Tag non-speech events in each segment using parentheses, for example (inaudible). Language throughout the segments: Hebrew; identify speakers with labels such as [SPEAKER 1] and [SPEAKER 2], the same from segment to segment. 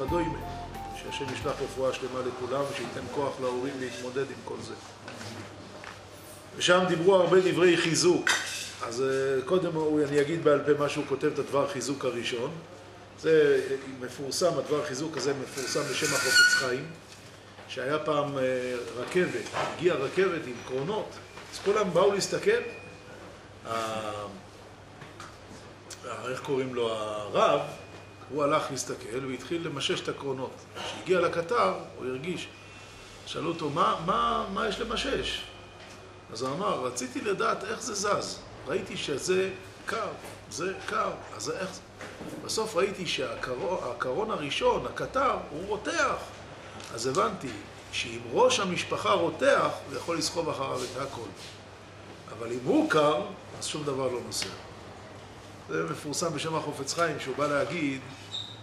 [SPEAKER 1] וכדומה. שהשם ישלח רפואה שלמה לכולם, שייתן כוח להורים להתמודד עם כל זה. ושם דיברו הרבה דברי חיזוק. אז אה, קודם אני אגיד בעל פה מה שהוא כותב את הדבר חיזוק הראשון. זה מפורסם, הדבר חיזוק הזה מפורסם בשם החופץ חיים, שהיה פעם אה, רכבת, הגיעה רכבת עם קרונות, אז כולם באו להסתכל. איך קוראים לו? הרב, הוא הלך להסתכל והתחיל למשש את הקרונות. כשהגיע לקטר, הוא הרגיש. שאלו אותו, מה, מה, מה יש למשש? אז הוא אמר, רציתי לדעת איך זה זז. ראיתי שזה קר, זה קר, אז איך זה? בסוף ראיתי שהקרון הראשון, הקטר, הוא רותח. אז הבנתי שאם ראש המשפחה רותח, הוא יכול לסחוב אחריו את הכל. אבל אם הוא קר, אז שום דבר לא נוסע. זה מפורסם בשם החופץ חיים, שהוא בא להגיד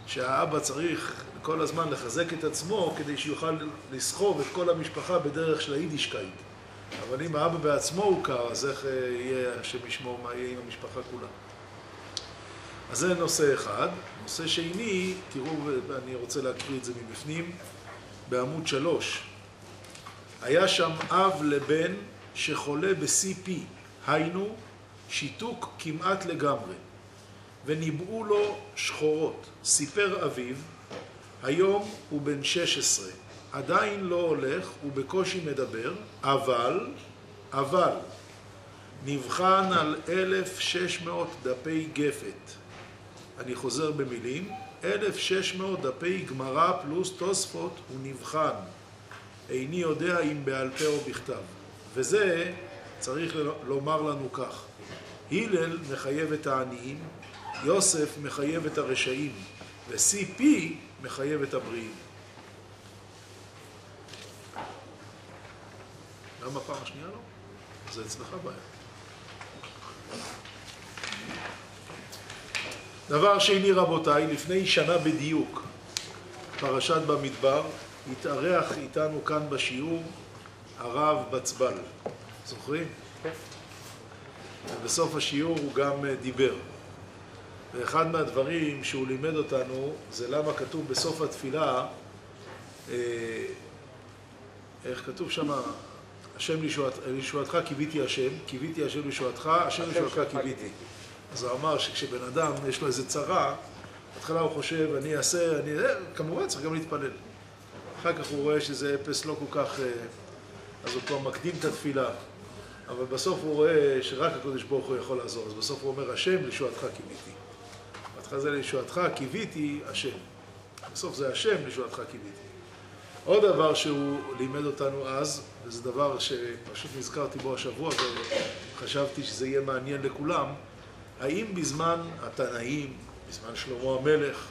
[SPEAKER 1] שהאבא צריך כל הזמן לחזק את עצמו כדי שיוכל לסחוב את כל המשפחה בדרך של היידישקייט. אבל אם האבא בעצמו הוא קר, אז איך אה, יהיה השם ישמור מה יהיה עם המשפחה כולה? אז זה נושא אחד. נושא שני, תראו, אני רוצה להקריא את זה מבפנים, בעמוד שלוש. היה שם אב לבן שחולה ב-CP, היינו שיתוק כמעט לגמרי, וניבאו לו שחורות. סיפר אביו, היום הוא בן 16, עדיין לא הולך, הוא בקושי מדבר, אבל, אבל, נבחן על 1,600 דפי גפת. אני חוזר במילים, 1,600 דפי גמרא פלוס תוספות הוא נבחן. איני יודע אם בעל פה או בכתב. וזה צריך לומר לנו כך: הלל מחייב את העניים, יוסף מחייב את הרשעים, ו-CP מחייב את הבריאים. למה פעם השנייה לא? זה אצלך בעיה. דבר שני רבותיי, לפני שנה בדיוק, פרשת במדבר, התארח איתנו כאן בשיעור הרב בצבל. זוכרים? כן. ובסוף השיעור הוא גם אה, דיבר. ואחד מהדברים שהוא לימד אותנו זה למה כתוב בסוף התפילה, אה, איך כתוב שם, השם לישועתך קיוויתי השם, קיוויתי השם לישועתך, השם לישועתך קיוויתי. אז הוא אמר שכשבן אדם יש לו איזה צרה, בהתחלה הוא חושב, אני אעשה, אני... אה, כמובן צריך גם להתפלל. אחר כך הוא רואה שזה אפס לא כל כך... אז הוא כבר מקדים את התפילה. אבל בסוף הוא רואה שרק הקדוש ברוך הוא יכול לעזור. אז בסוף הוא אומר, השם לישועתך קיוויתי. בהתחלה זה לישועתך קיוויתי השם. בסוף זה השם לישועתך קיוויתי. עוד דבר שהוא לימד אותנו אז, וזה דבר שפשוט נזכרתי בו השבוע וחשבתי שזה יהיה מעניין לכולם, האם בזמן התנאים, בזמן שלמה המלך,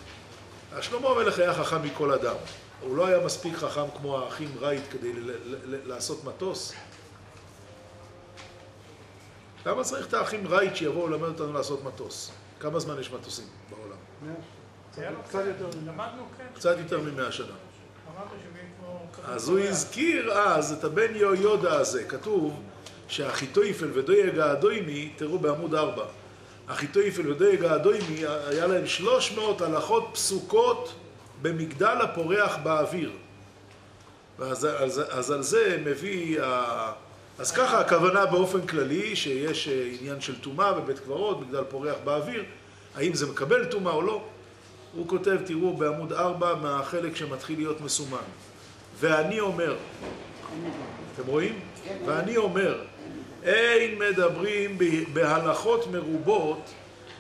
[SPEAKER 1] שלמה המלך היה חכם מכל אדם. הוא לא היה מספיק חכם כמו האחים רייט כדי לעשות מטוס. למה צריך את האחים רייט שיבואו ללמד אותנו לעשות מטוס? כמה זמן יש מטוסים בעולם? קצת יותר ממאה שנה. אז הוא הזכיר אז את הבן יהויודע הזה, כתוב שהחיטויפל ודויג האדוימי, תראו בעמוד ארבע, אחיתויפל ודויג האדוימי, היה להם שלוש מאות הלכות פסוקות במגדל הפורח באוויר. ואז אז, אז על זה מביא, ה... אז ככה הכוונה באופן כללי שיש אה, עניין של טומאה בבית קברות, מגדל פורח באוויר, האם זה מקבל טומאה או לא? הוא כותב, תראו בעמוד 4 מהחלק שמתחיל להיות מסומן. ואני אומר, אתם רואים? ואני אומר, אין מדברים בהלכות מרובות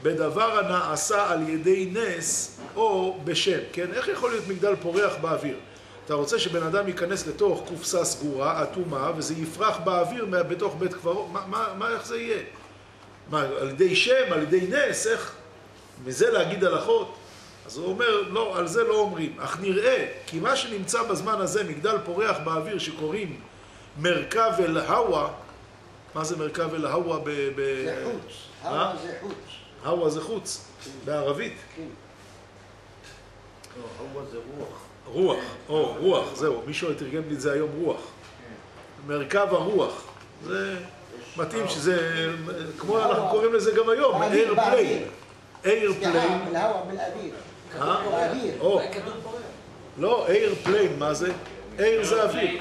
[SPEAKER 1] בדבר הנעשה על ידי נס או בשם, כן? איך יכול להיות מגדל פורח באוויר? אתה רוצה שבן אדם ייכנס לתוך קופסה סגורה, אטומה, וזה יפרח באוויר בתוך בית קברות? מה, מה, מה, איך זה יהיה? מה, על ידי שם, על ידי נס, איך? מזה להגיד הלכות? אז הוא אומר, לא, על זה לא אומרים. אך נראה כי מה שנמצא בזמן הזה, מגדל פורח באוויר שקוראים מרכב אל הווה, מה זה מרכב אל הווה ב...
[SPEAKER 2] זה חוץ. הווה זה חוץ.
[SPEAKER 1] הווה זה חוץ, בערבית.
[SPEAKER 2] כן.
[SPEAKER 3] לא, הווה זה רוח.
[SPEAKER 1] רוח, או רוח, זהו, מישהו תרגם לי את זה היום רוח. מרכב הרוח, זה מתאים שזה, כמו אנחנו קוראים לזה גם היום, airplane. airplane. אה? לא, airplane, מה זה? air זה אוויר.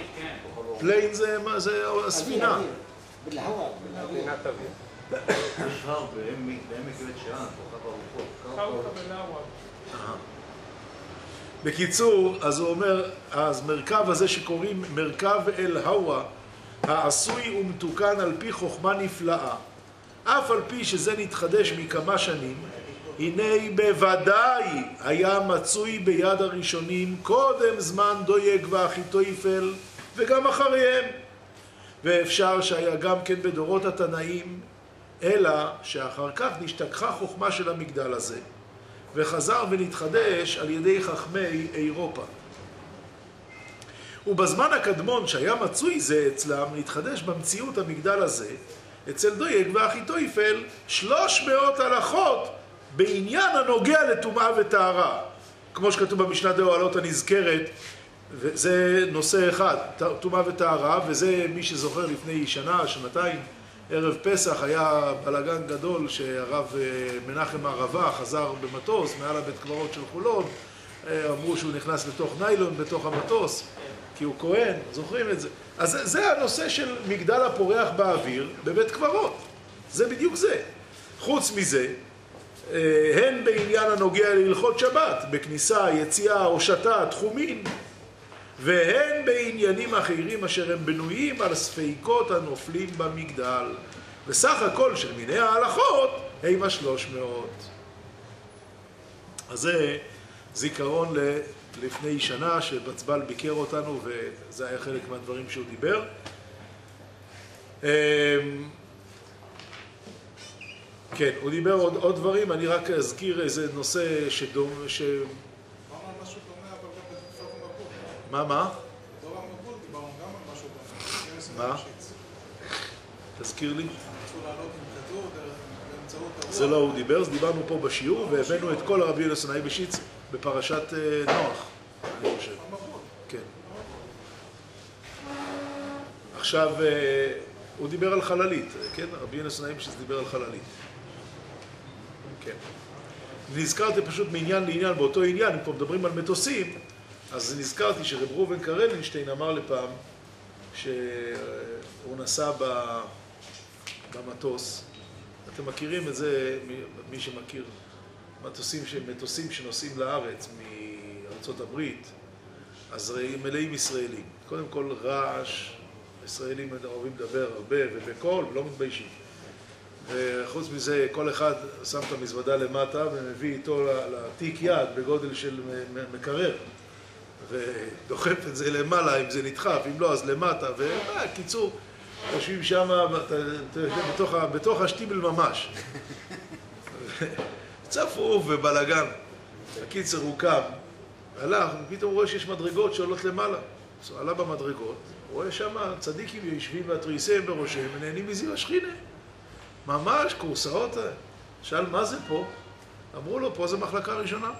[SPEAKER 1] plane זה מה זה הספינה.
[SPEAKER 3] יש הר בעמק בית שאן, כוכב הרוחות.
[SPEAKER 1] בקיצור, אז הוא אומר, אז מרכב הזה שקוראים מרכב אל-הווה, העשוי ומתוקן על פי חוכמה נפלאה, אף על פי שזה נתחדש מכמה שנים, הנה בוודאי היה מצוי ביד הראשונים קודם זמן דויג ואחיתויפל וגם אחריהם. ואפשר שהיה גם כן בדורות התנאים, אלא שאחר כך נשתכחה חוכמה של המגדל הזה, וחזר ונתחדש על ידי חכמי אירופה. ובזמן הקדמון שהיה מצוי זה אצלם, נתחדש במציאות המגדל הזה, אצל דויג ואחיתויפל, שלוש מאות הלכות בעניין הנוגע לטומאה וטהרה. כמו שכתוב במשנה דאוהלות הנזכרת, וזה נושא אחד, טומאה וטהרה, וזה מי שזוכר לפני שנה, שנתיים, ערב פסח היה בלאגן גדול שהרב אה, מנחם הערבה חזר במטוס מעל הבית קברות של חולון, אה, אמרו שהוא נכנס לתוך ניילון בתוך המטוס, כי הוא כהן, זוכרים את זה. אז זה- הנושא של מגדל הפורח באוויר בבית קברות, זה בדיוק זה. חוץ מזה, אה, הן בעניין הנוגע להלכות שבת, בכניסה, יציאה, הושטה, תחומין, והן בעניינים אחרים אשר הם בנויים על ספיקות הנופלים במגדל. וסך הכל של מיני ההלכות הם השלוש מאות. אז זה זיכרון ל- לפני שנה שבצבל ביקר אותנו וזה היה חלק מהדברים שהוא דיבר. אמ, כן, הוא דיבר עוד, עוד דברים, אני רק אזכיר איזה נושא שדום, ש...
[SPEAKER 4] אמר משהו דומה, אבל גם בתקופת המבול.
[SPEAKER 1] מה, מה?
[SPEAKER 4] בדור המבול דיברנו גם על משהו כנס
[SPEAKER 1] מה?
[SPEAKER 4] הנפשיץ.
[SPEAKER 1] תזכיר לי. זה לא הוא דיבר, אז דיברנו פה בשיעור והבאנו את כל הרבי יונס בשיץ בפרשת אה, נוח, אני חושב. כן. עכשיו, אה, הוא דיבר על חללית, כן? רבי יונס בשיץ דיבר על חללית. כן. נזכרתי פשוט מעניין לעניין באותו עניין, אם פה מדברים על מטוסים, אז נזכרתי שרב ראובן קרלינשטיין אמר לפעם שהוא נסע. במטוס, אתם מכירים את זה, מי- שמכיר, מטוסים, שנוסעים לארץ מארצות הברית, אז מלאים ישראלים. קודם כל רעש, ישראלים אוהבים לדבר הרבה ובקול, לא מתביישים. וחוץ מזה, כל אחד שם את המזוודה למטה ומביא איתו לתיק יד בגודל של מקרר. ודוחף את זה למעלה אם זה נדחף, אם לא אז למטה, וקיצור, יושבים שם בתוך, בתוך השטיבל ממש. (laughs) צפוף ובלאגן. בקיצר הוא קם, הלך, ופתאום הוא רואה שיש מדרגות שעולות למעלה. אז הוא עלה במדרגות, רואה שם צדיקים יושבים והתריסיהם בראשיהם ונהנים מזיו השכינה. ממש כורסאות. שאל, מה זה פה? אמרו לו, פה זה מחלקה ראשונה.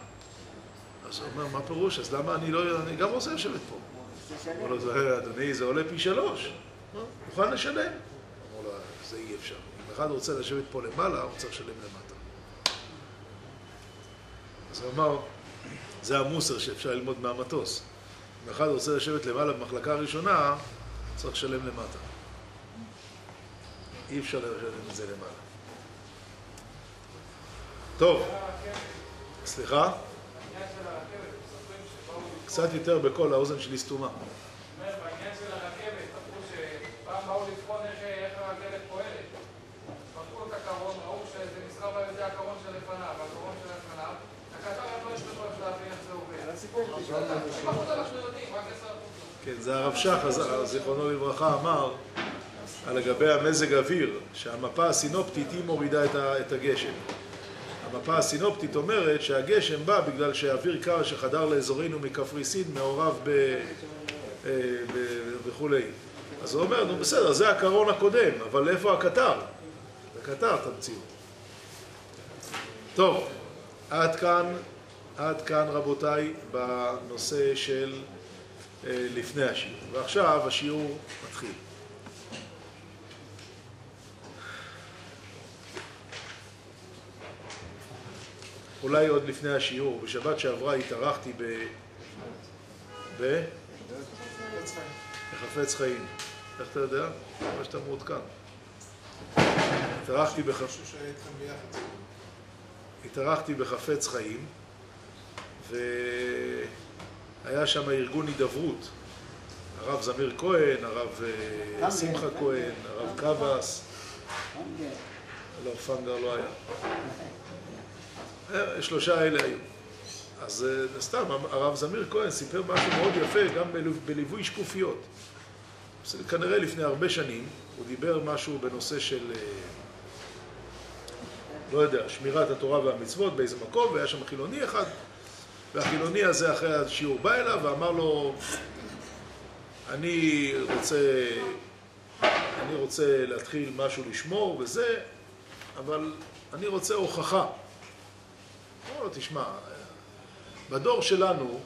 [SPEAKER 1] אז הוא אומר, מה פירוש? אז למה אני לא... אני גם רוצה לשבת פה. אמרו לו, "זה- אדוני, זה עולה פי שלוש. "אה, מוכן לשלם. אמרו לו, זה אי אפשר. אם אחד רוצה לשבת פה למעלה, הוא צריך לשלם למטה. אז הוא אמר, זה המוסר שאפשר ללמוד מהמטוס. אם אחד רוצה לשבת למעלה במחלקה הראשונה, צריך לשלם למטה. אי אפשר לשלם את זה למעלה. טוב, סליחה? קצת יותר בקול, האוזן שלי סתומה.
[SPEAKER 5] אומר, בעניין של הרכבת, אמרו שפעם באו לבחון איך איך הרכבת פועלת. פתחו את הקרון, ראו שזה נסחב על ידי הקרון שלפניו, הקרון שלפניו, הקטר לא יש לו איך להבין איך זה עובד. 90% אנחנו יודעים, רק 10%.
[SPEAKER 1] כן, זה הרב שך, זיכרונו לברכה, אמר על לגבי המזג אוויר, שהמפה הסינופטית היא מורידה את הגשם. המפה הסינופטית אומרת שהגשם בא בגלל שהאוויר קר שחדר לאזורנו מקפריסין מעורב ב... אה, ב- וכולי. אז הוא אומר, נו בסדר, זה הקרון הקודם, אבל איפה הקטר? הקטר את המציאות. טוב, עד כאן, עד כאן רבותיי, בנושא של אה, לפני השיעור. ועכשיו השיעור מתחיל. אולי עוד לפני השיעור, בשבת שעברה התארחתי ב... ב... בחפץ חיים. איך אתה יודע? מה שאתה מעודכן. התארחתי בח...
[SPEAKER 4] משהו שהיה איתכם ביחד.
[SPEAKER 1] התארחתי בחפץ חיים, והיה שם ארגון הידברות. הרב זמיר כהן, הרב אה, שמחה כהן, הרב קבס, לא, פנגר לא היה. שלושה אלה היו. אז אה, סתם, הרב זמיר כהן סיפר משהו מאוד יפה, גם בליווי שקופיות. כנראה לפני הרבה שנים, הוא דיבר משהו בנושא של, אה, לא יודע, שמירת התורה והמצוות באיזה מקום, והיה שם חילוני אחד, והחילוני הזה אחרי השיעור בא אליו ואמר לו, אני רוצה, אני רוצה להתחיל משהו לשמור וזה, אבל אני רוצה הוכחה. אמר לו, תשמע, בדור שלנו,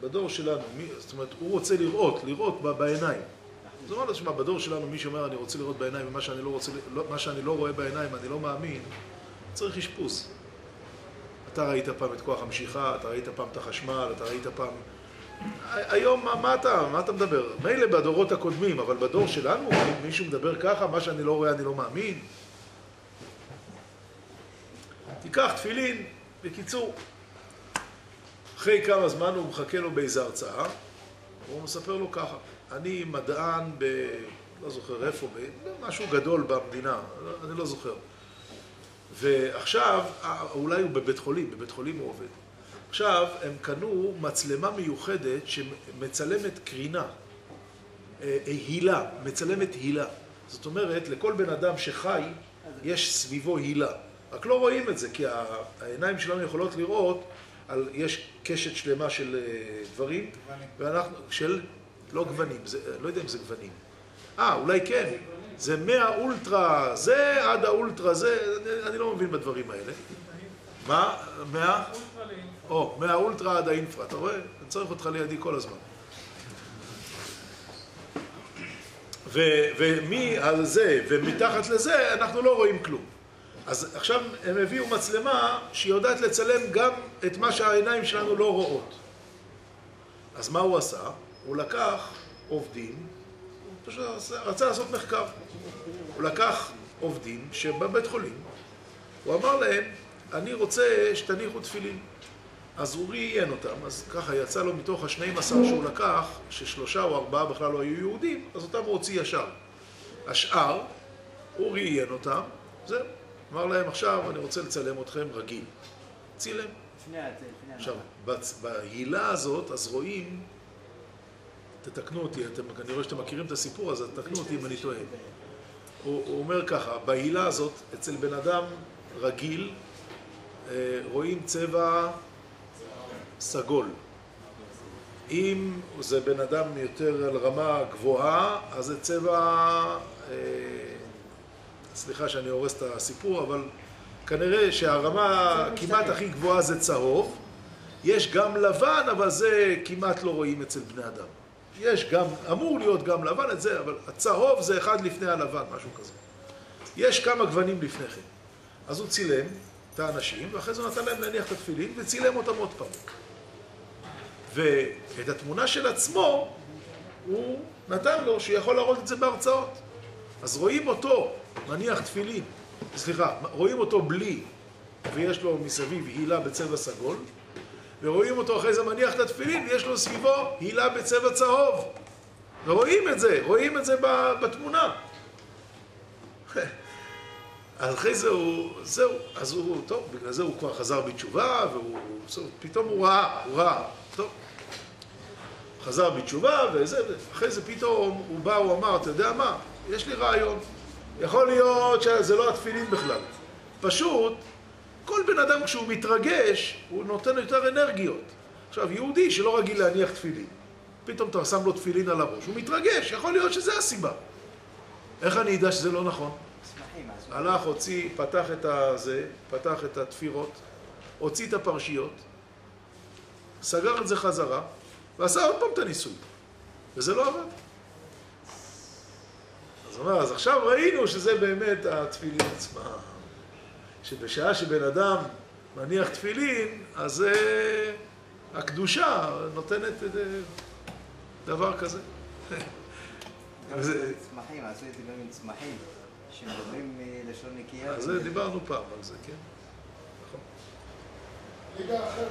[SPEAKER 1] בדור שלנו, מי, זאת אומרת, הוא רוצה לראות, לראות בעיניים. אז אמר לו, תשמע, בדור שלנו מי שאומר אני רוצה לראות בעיניים ומה שאני לא, רוצה, לא, שאני לא רואה בעיניים אני לא מאמין, צריך אשפוז. אתה ראית פעם את כוח המשיכה, אתה ראית פעם את החשמל, אתה ראית פעם... היום מה, מה אתה, מה אתה מדבר? מילא בדורות הקודמים, אבל בדור שלנו מישהו מדבר ככה, מה שאני לא רואה אני לא מאמין? תיקח תפילין, בקיצור. אחרי כמה זמן הוא מחכה לו באיזה הרצאה, והוא מספר לו ככה, אני מדען ב... לא זוכר איפה, במשהו גדול במדינה, אני לא זוכר. ועכשיו, אה, אולי הוא בבית חולים, בבית חולים הוא עובד. עכשיו, הם קנו מצלמה מיוחדת שמצלמת קרינה, אה, אה, הילה, מצלמת הילה. זאת אומרת, לכל בן אדם שחי, יש סביבו הילה. רק לא רואים את זה, כי העיניים שלנו יכולות לראות, על, יש קשת שלמה של אה, דברים. ואנחנו, של, לא גוונים, זה, לא יודע אם זה גוונים. אה, אולי כן, זה מהאולטרה זה עד האולטרה זה, אני, אני לא מבין בדברים האלה. מה? מה? או, מהאולטרה עד האינפרה, אתה רואה? אני צריך אותך לידי כל הזמן. ו- ומעל זה ומתחת לזה אנחנו לא רואים כלום. אז עכשיו הם הביאו מצלמה שהיא יודעת לצלם גם את מה שהעיניים שלנו לא רואות. אז מה הוא עשה? הוא לקח עובדים, פשוט רצה לעשות מחקר. הוא לקח עובדים שבבית חולים, הוא אמר להם, אני רוצה שתניחו תפילין. אז הוא ראיין אותם, אז ככה יצא לו מתוך השנים עשר שהוא לקח, ששלושה או ארבעה בכלל לא היו יהודים, אז אותם הוא הוציא ישר. השאר, הוא ראיין אותם, זהו. אמר להם, עכשיו אני רוצה לצלם אתכם רגיל. צילם. עכשיו, בהילה הזאת, אז רואים, תתקנו אותי, אתם, אני רואה שאתם מכירים את הסיפור הזה, תתקנו אותי אם אני טועה. הוא, הוא אומר ככה, בהילה הזאת, אצל בן אדם רגיל, אה, רואים צבע סגול. אם זה בן אדם יותר על רמה גבוהה, אז זה צבע, אה, סליחה שאני הורס את הסיפור, אבל כנראה שהרמה כמעט הכי גבוהה זה צהוב. יש גם לבן, אבל זה כמעט לא רואים אצל בני אדם. יש גם, אמור להיות גם לבן את זה, אבל הצהוב זה אחד לפני הלבן, משהו כזה. יש כמה גוונים לפני כן. אז הוא צילם את האנשים, ואחרי זה הוא נתן להם להניח את התפילין, וצילם אותם עוד פעם. ואת התמונה של עצמו, הוא נתן לו שיכול להראות את זה בהרצאות. אז רואים אותו מניח תפילין, סליחה, רואים אותו בלי, ויש לו מסביב הילה בצבע סגול, ורואים אותו אחרי זה מניח את התפילין, ויש לו סביבו הילה בצבע צהוב. ורואים את זה, רואים את זה בתמונה. (laughs) אחרי זה הוא, זהו, אז הוא, טוב, בגלל זה הוא כבר חזר בתשובה, והוא, פתאום הוא ראה, הוא ראה, טוב. חזר בתשובה, וזה, ואחרי זה פתאום הוא בא, הוא אמר, אתה יודע מה, יש לי רעיון. יכול להיות שזה לא התפילין בכלל. פשוט, כל בן אדם כשהוא מתרגש, הוא נותן יותר אנרגיות. עכשיו, יהודי שלא רגיל להניח תפילין, פתאום אתה שם לו תפילין על הראש, הוא מתרגש, יכול להיות שזה הסיבה. איך אני אדע שזה לא נכון? הלך, הוציא, פתח את הזה, פתח את התפירות, הוציא את הפרשיות, סגר את זה חזרה, ועשה עוד פעם את הניסוי. וזה לא עבד. אז הוא אומר, אז עכשיו ראינו שזה באמת התפילין עצמם. שבשעה שבן אדם מניח תפילין, אז זה הקדושה נותנת אה, דבר כזה. (laughs) וזה-
[SPEAKER 2] צמחים, עשו את זה גם עם צמחים, שמדברים מלשון נקייה.
[SPEAKER 1] אז זה דיברנו פעם על זה, כן? נכון.
[SPEAKER 4] ליגה אחרת.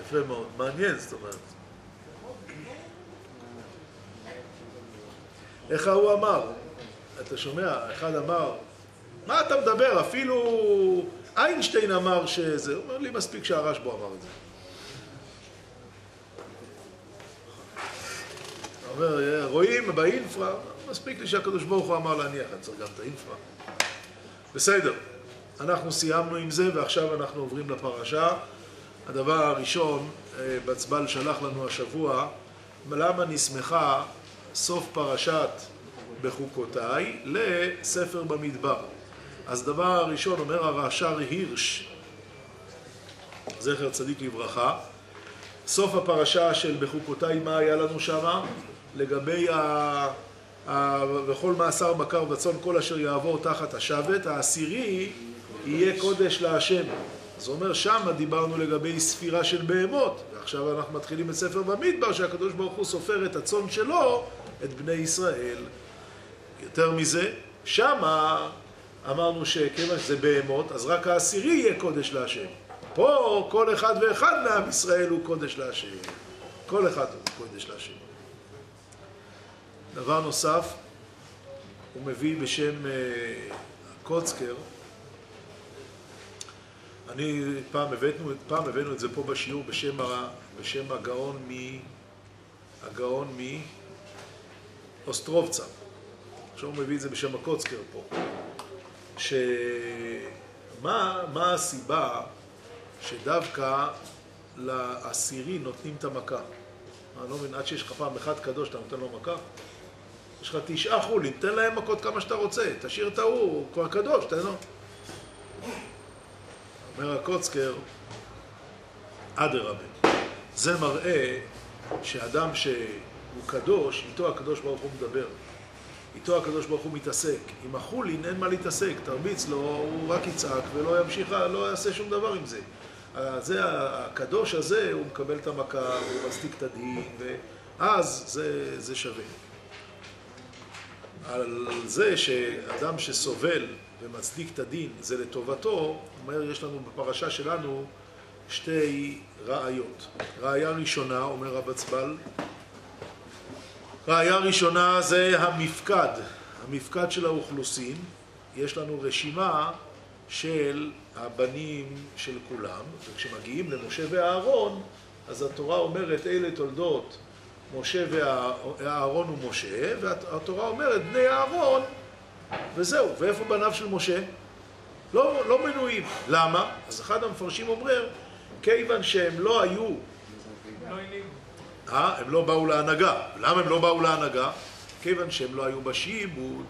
[SPEAKER 1] יפה מאוד, מעניין, זאת אומרת. איך ההוא אמר? אתה שומע? אחד אמר, מה אתה מדבר? אפילו איינשטיין אמר שזה... הוא אומר לי, מספיק שהרשב"א אמר את זה. הוא אומר, רואים באינפרה, מספיק לי שהקדוש ברוך הוא אמר להניח, אני צריך גם את האינפרה. בסדר, אנחנו סיימנו עם זה ועכשיו אנחנו עוברים לפרשה. הדבר הראשון, אה, בצבל שלח לנו השבוע, למה נסמכה סוף פרשת בחוקותיי לספר במדבר. אז דבר הראשון אומר הרעשר הירש, זכר צדיק לברכה, סוף הפרשה של בחוקותיי, מה היה לנו שמה? לגבי ה... ה... וכל מאסר בקר וצאן כל אשר יעבור תחת השבת, העשירי יהיה קודש להשם. זה אומר שמה דיברנו לגבי ספירה של בהמות, ועכשיו אנחנו מתחילים את ספר במדבר שהקדוש ברוך הוא סופר את הצאן שלו, את בני ישראל. יותר מזה, שמה אמרנו שכיוון שזה בהמות, אז רק העשירי יהיה קודש להשם. פה כל אחד ואחד מעם ישראל הוא קודש להשם. כל אחד הוא קודש להשם. דבר נוסף, הוא מביא בשם אה, קוצקר. אני פעם הבאנו, פעם הבאנו את זה פה בשיעור בשם, בשם הגאון מ... הגאון מאוסטרובצה. עכשיו הוא מביא את זה בשם הקוצקר פה. שמה מה הסיבה שדווקא לעשירי נותנים את המכה? אני לא מבין, עד שיש לך פעם אחד קדוש, אתה נותן לו מכה? יש לך תשעה חולים, תן להם מכות כמה שאתה רוצה, תשאיר את ההוא, הוא כבר קדוש, תן לו. אומר הקוצקר, אדרבה. זה מראה שאדם שהוא קדוש, איתו הקדוש ברוך הוא מדבר. איתו הקדוש ברוך הוא מתעסק. עם החולין אין מה להתעסק, תרביץ לו, הוא רק יצעק ולא ימשיך, לא יעשה שום דבר עם זה. זה, הקדוש הזה, הוא מקבל את המכה, הוא מצדיק את הדין, ואז זה, זה שווה. על זה שאדם שסובל ומצדיק את הדין זה לטובתו, אומר, יש לנו בפרשה שלנו שתי ראיות. ראיה ראשונה, אומר הבצבל, ראיה ראשונה זה המפקד, המפקד של האוכלוסין. יש לנו רשימה של הבנים של כולם, וכשמגיעים למשה ואהרון, אז התורה אומרת אלה תולדות משה ואהרון ומשה, והתורה אומרת בני אהרון, וזהו. ואיפה בניו של משה? לא, לא מנויים. למה? אז אחד המפרשים אומר, כיוון שהם לא היו,
[SPEAKER 5] לא.
[SPEAKER 1] אה, הם לא באו להנהגה. למה הם לא באו להנהגה? כיוון שהם לא היו בשיעבוד,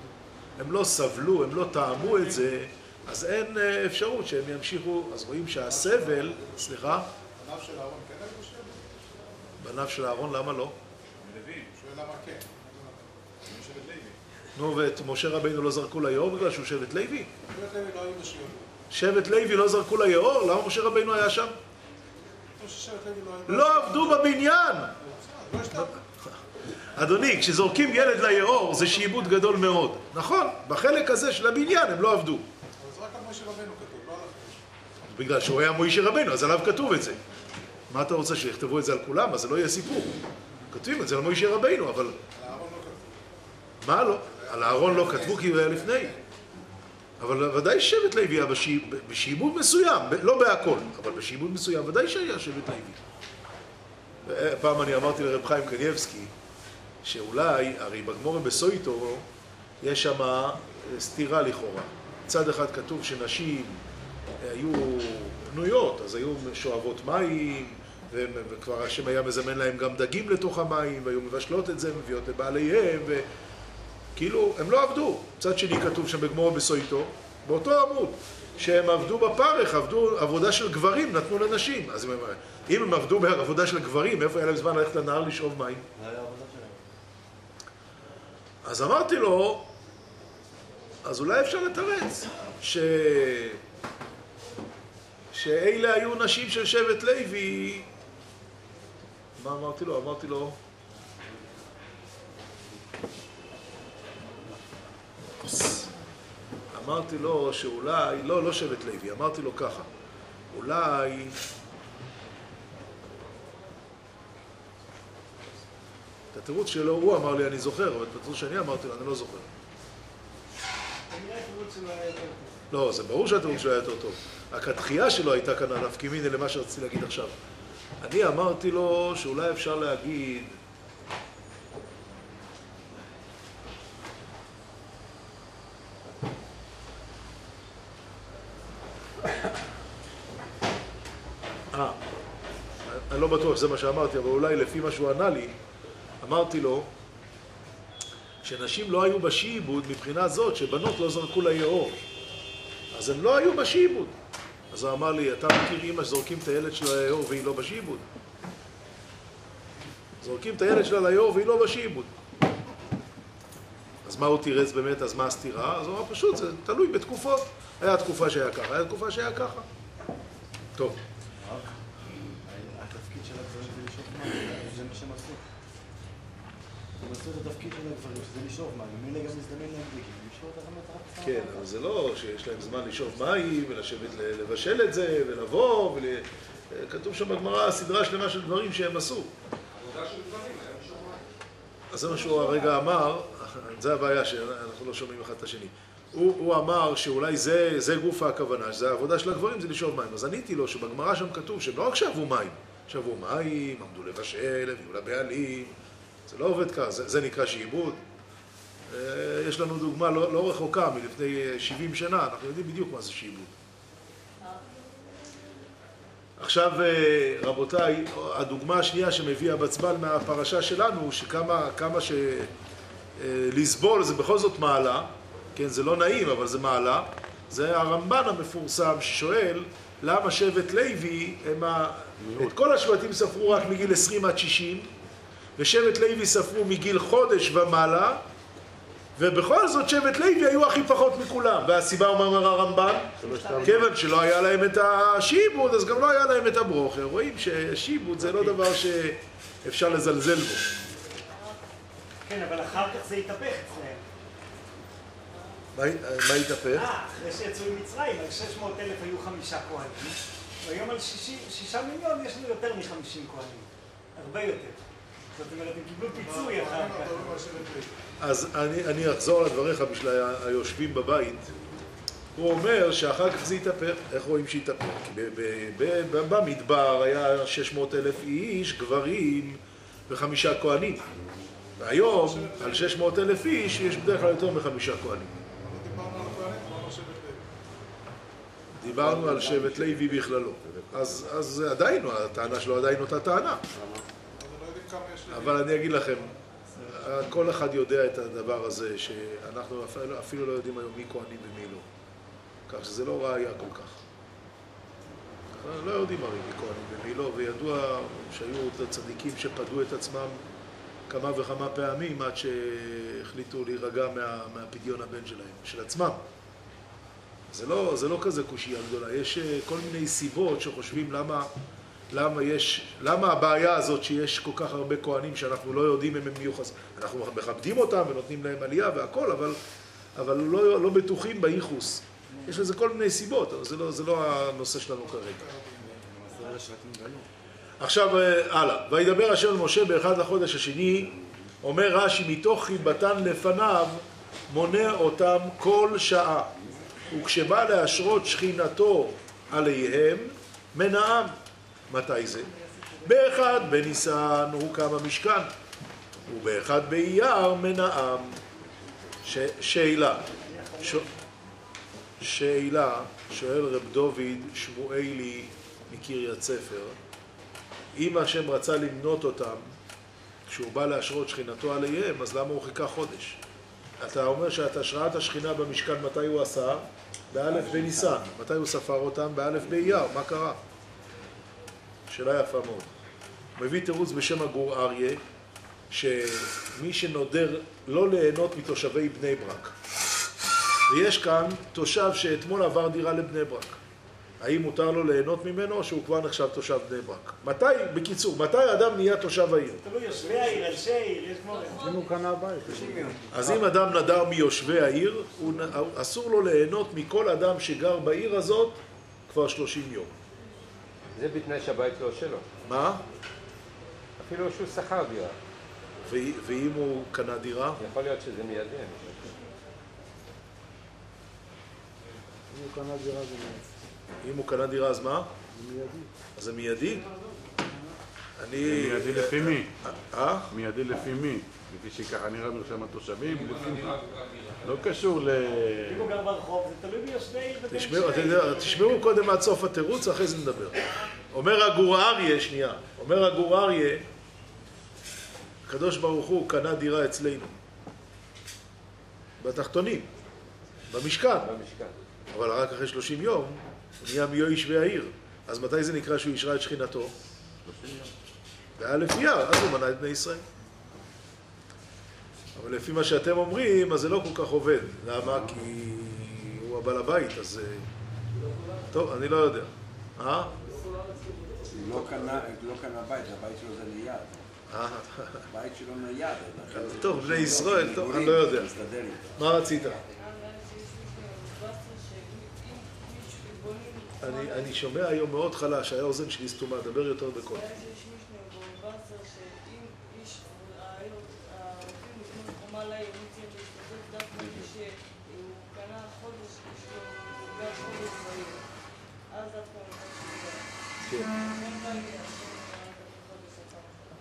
[SPEAKER 1] הם לא סבלו, הם לא טעמו את זה, אז אין אה, אפשרות שהם ימשיכו, אז רואים שהסבל, סליחה,
[SPEAKER 4] בניו של אהרון כן היו בשם?
[SPEAKER 1] בניו של אהרון, למה לא?
[SPEAKER 4] כן.
[SPEAKER 1] נו, ואת משה רבינו לא זרקו ליאור בגלל שהוא שבט לוי?
[SPEAKER 4] שבט לוי לא.
[SPEAKER 1] שבט לוי לא זרקו ליאור? למה משה רבינו היה שם?
[SPEAKER 4] לא היו...
[SPEAKER 1] לא עבדו בבניין! אדוני, כשזורקים ילד ליאור זה שעבוד גדול מאוד. נכון, בחלק הזה של הבניין הם לא עבדו.
[SPEAKER 4] אבל זה רק על משה רבנו כתוב, לא על אחרים.
[SPEAKER 1] בגלל שהוא היה מוישה רבנו, אז עליו כתוב את זה. מה אתה רוצה, שיכתבו את זה על כולם? אז זה לא יהיה סיפור. כותבים את זה על מוישה רבנו, אבל
[SPEAKER 4] לא.
[SPEAKER 1] מה לא? על אהרון לא כתבו כי הוא היה לפני. אבל ודאי שבט לוי היה בשיעבוד מסוים, לא בהכל, אבל בשיעבוד מסוים ודאי שהיה שבט לוי. פעם אני אמרתי לרב חיים קניבסקי, שאולי, הרי בגמורה בסויטו יש שם סתירה לכאורה. מצד אחד כתוב שנשים היו פנויות, אז היו שואבות מים, וכבר השם היה מזמן להם גם דגים לתוך המים, והיו מבשלות את זה, מביאות לבעליהם, וכאילו, הם לא עבדו. מצד שני כתוב שם בגמורה בסויטו, באותו עמוד, שהם עבדו בפרך, עבדו עבודה של גברים, נתנו לנשים. אז אם הם, אם הם עבדו בעבודה של גברים, איפה היה להם זמן ללכת לנהר לשאוב מים? אז אמרתי לו, אז אולי אפשר לתרץ, שאלה היו נשים של שבט לוי. מה אמרתי לו? אמרתי לו... אמרתי לו שאולי, לא, לא שבט לוי, אמרתי לו ככה, אולי... את התירוץ שלו הוא אמר לי אני זוכר, אבל את התירוץ שאני אמרתי לו אני לא זוכר. לא, זה ברור שהתירוץ שלו היה יותר טוב. רק הדחייה שלו הייתה כאן הנפקא מינה למה שרציתי להגיד עכשיו. אני אמרתי לו שאולי אפשר להגיד... בטוח שזה מה שאמרתי, אבל אולי לפי מה שהוא ענה לי, אמרתי לו שנשים לא היו בשיעבוד מבחינה זאת שבנות לא זרקו ליאור. אז הם לא היו בשיעבוד. אז הוא אמר לי, אתה מכיר אימא שזורקים את הילד שלה ליאור והיא לא בשיעבוד? זורקים את הילד שלה ליאור והיא לא בשיעבוד. אז מה הוא תירץ באמת, אז מה הסתירה? אז הוא אמר פשוט, זה תלוי בתקופות. היה תקופה שהיה ככה, היה תקופה שהיה ככה. טוב.
[SPEAKER 6] התפקיד של הגברים זה לשאוב מים, זה מה שהם עשו. הם עשו את התפקיד של הגברים, שזה לשאוב מים, ממילא גם מזדמן להם דגים, לשאוב את הרמת הרצאה.
[SPEAKER 1] כן, אבל זה לא שיש להם זמן לשאוב מים ולשבת לבשל את זה ולבוא ול... כתוב שם בגמרא סדרה שלמה של דברים שהם עשו. אז זה מה שהוא הרגע אמר, (laughs) זה הבעיה שאנחנו לא שומעים אחד את השני. הוא, הוא אמר שאולי זה, זה גוף הכוונה, שזה העבודה של הגברים, זה לשאוב מים. אז עניתי לו שבגמרא שם כתוב שהם לא רק שאבו מים, שאבו מים, עמדו לבשל, הביאו לבעלים, זה לא עובד ככה, זה, זה נקרא שעבוד. אה, יש לנו דוגמה לא, לא רחוקה, מלפני אה, 70 שנה, אנחנו יודעים בדיוק מה זה שעבוד. עכשיו, אה, רבותיי, הדוגמה השנייה שמביא הבצבן מהפרשה שלנו, שכמה כמה ש... אה, לסבול זה בכל זאת מעלה, כן, זה לא נעים, אבל זה מעלה, זה הרמב"ן המפורסם ששואל למה שבט לוי, הם ה... את כל השבטים ספרו רק מגיל 20 עד 60, ושבט לוי ספרו מגיל חודש ומעלה, ובכל זאת שבט לוי היו הכי פחות מכולם. והסיבה, אומר הרמב"ן? כיוון שלא היה להם את השיבוד, אז גם לא היה להם את הברוכר. רואים ששיבוד זה לא דבר שאפשר לזלזל בו.
[SPEAKER 6] כן, אבל אחר כך זה התהפך אצלם.
[SPEAKER 1] מה, התהפך?
[SPEAKER 6] אה, אחרי שיצאו ממצרים, על 600 אלף היו חמישה כהנים, והיום על 60 שישה מיליון יש לנו יותר מחמישים כהנים. הרבה יותר.
[SPEAKER 1] אז אני, אני אחזור לדבריך בשביל היושבים בבית. הוא אומר שאחר כך זה התהפך. איך רואים ב- במדבר היה 600 אלף איש, גברים וחמישה כהנים. והיום, על 600 אלף איש, יש בדרך כלל יותר מחמישה כהנים.
[SPEAKER 4] דיברנו על שבט לוי.
[SPEAKER 1] בכללו. אז עדיין, הטענה שלו עדיין אותה טענה.
[SPEAKER 4] אז הם לא יודעים כמה יש לוי.
[SPEAKER 1] אבל אני אגיד לכם, כל אחד יודע את הדבר הזה, שאנחנו אפילו, אפילו לא יודעים היום מי כהנים ומי לא. כך שזה לא ראייה כל כך. אנחנו לא יודעים הרי מי כהנים ומי לא, וידוע שהיו את הצדיקים שפדו את עצמם כמה וכמה פעמים עד שהחליטו להירגע מה, מהפדיון הבן שלהם, של עצמם. זה לא, זה לא כזה קושייה גדולה, יש אה, כל מיני סיבות שחושבים למה, למה יש, למה הבעיה הזאת שיש כל כך הרבה כהנים שאנחנו לא יודעים אם הם מיוחס, אנחנו מכבדים אותם ונותנים להם עלייה והכל, אבל, אבל לא, לא בטוחים בייחוס. יש לזה כל מיני סיבות, אבל זה לא, זה לא הנושא שלנו כרגע. עכשיו אה, הלאה, וידבר השם אל משה באחד לחודש השני, אומר רש"י, מתוך חיבתן לפניו מונה אותם כל שעה, וכשבא להשרות שכינתו עליהם, מנעם. מתי זה? באחד בניסן הוקם המשכן, ובאחד באייר מנעם. ש... שאלה, ש... שאלה, שואל רב דוד שמואלי מקריית ספר, אם השם רצה למנות אותם כשהוא בא להשרות שכינתו עליהם, אז למה הוא חיכה חודש? אתה אומר שאת השראת השכינה במשכן, מתי הוא עשה? באלף בניסן. מתי הוא ספר אותם? באלף באייר. מה קרה? שאלה יפה מאוד. הוא מביא תירוץ בשם הגור אריה, שמי שנודר לא ליהנות מתושבי בני ברק. ויש כאן תושב שאתמול עבר דירה לבני ברק. האם מותר לו ליהנות ממנו או שהוא כבר נחשב תושב בני ברק? מתי, בקיצור, מתי אדם נהיה תושב העיר?
[SPEAKER 6] תלוי יושבי העיר, אנשי העיר, יש כמו...
[SPEAKER 7] אם הוא קנה בית.
[SPEAKER 2] 30 יום.
[SPEAKER 1] אז אם אדם נדר מיושבי העיר, אסור לו ליהנות מכל אדם שגר בעיר הזאת כבר 30 יום.
[SPEAKER 7] זה בתנאי שהבית לא שלו.
[SPEAKER 1] מה?
[SPEAKER 7] אפילו שהוא שכר דירה.
[SPEAKER 1] ואם הוא קנה דירה?
[SPEAKER 7] יכול להיות שזה מיידי. אני חושב.
[SPEAKER 8] אם הוא קנה דירה זה מיידי.
[SPEAKER 1] אם הוא קנה דירה אז מה?
[SPEAKER 8] זה מיידי.
[SPEAKER 1] אז זה מיידי? אני...
[SPEAKER 9] מיידי לפי מי?
[SPEAKER 1] אה?
[SPEAKER 9] מיידי לפי מי? לפי שככה נראה מרשם התושבים? לפי מי? לא קשור ל...
[SPEAKER 6] אם הוא גר ברחוב, זה תלוי ביושבי ובאנשי
[SPEAKER 1] תשמעו, קודם עד סוף התירוץ, אחרי זה נדבר. אומר הגור אריה, שנייה, אומר הגור אריה, הקדוש ברוך הוא קנה דירה אצלנו, בתחתונים, במשכן,
[SPEAKER 7] במשכן.
[SPEAKER 1] אבל רק אחרי 30 יום הוא נהיה מיושבי העיר. אז מתי זה נקרא שהוא אישרה את שכינתו? לפי יר, אז הוא מנה את בני ישראל. אבל לפי מה שאתם אומרים, אז זה לא כל כך עובד. למה? כי הוא הבעל הבית, אז... אה, טוב, אני לא יודע. אה?
[SPEAKER 10] הוא לא קנה, לא קנה בית, הבית שלו זה נייד.
[SPEAKER 1] אה?
[SPEAKER 10] הבית שלו נייד. (laughs) זה
[SPEAKER 1] טוב, בני
[SPEAKER 10] 30
[SPEAKER 1] ישראל, טוב, אני לא יודע. מה רצית? אני, אני שומע היום מאוד חלש, האוזן שלי סתומה, דבר יותר בקול.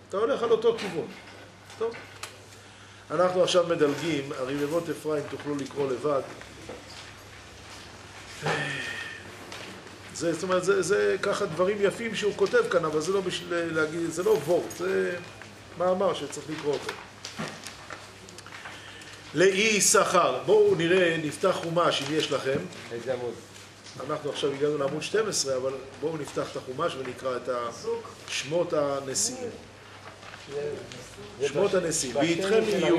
[SPEAKER 1] אתה הולך על אותו כיוון. טוב. אנחנו עכשיו מדלגים, הרבבות אפרים תוכלו לקרוא לבד. זה, זאת אומרת, זה, זה ככה דברים יפים שהוא כותב כאן, אבל זה לא בשביל להגיד, זה לא וורט, זה מאמר שצריך לקרוא אותו. לאי שכר. בואו נראה, נפתח חומש אם יש לכם.
[SPEAKER 7] איזה עמוד?
[SPEAKER 1] אנחנו עכשיו הגענו לעמוד 12, אבל בואו נפתח את החומש ונקרא את שמות הנשיאים. שמות הנשיאים. ואיתכם יהיו...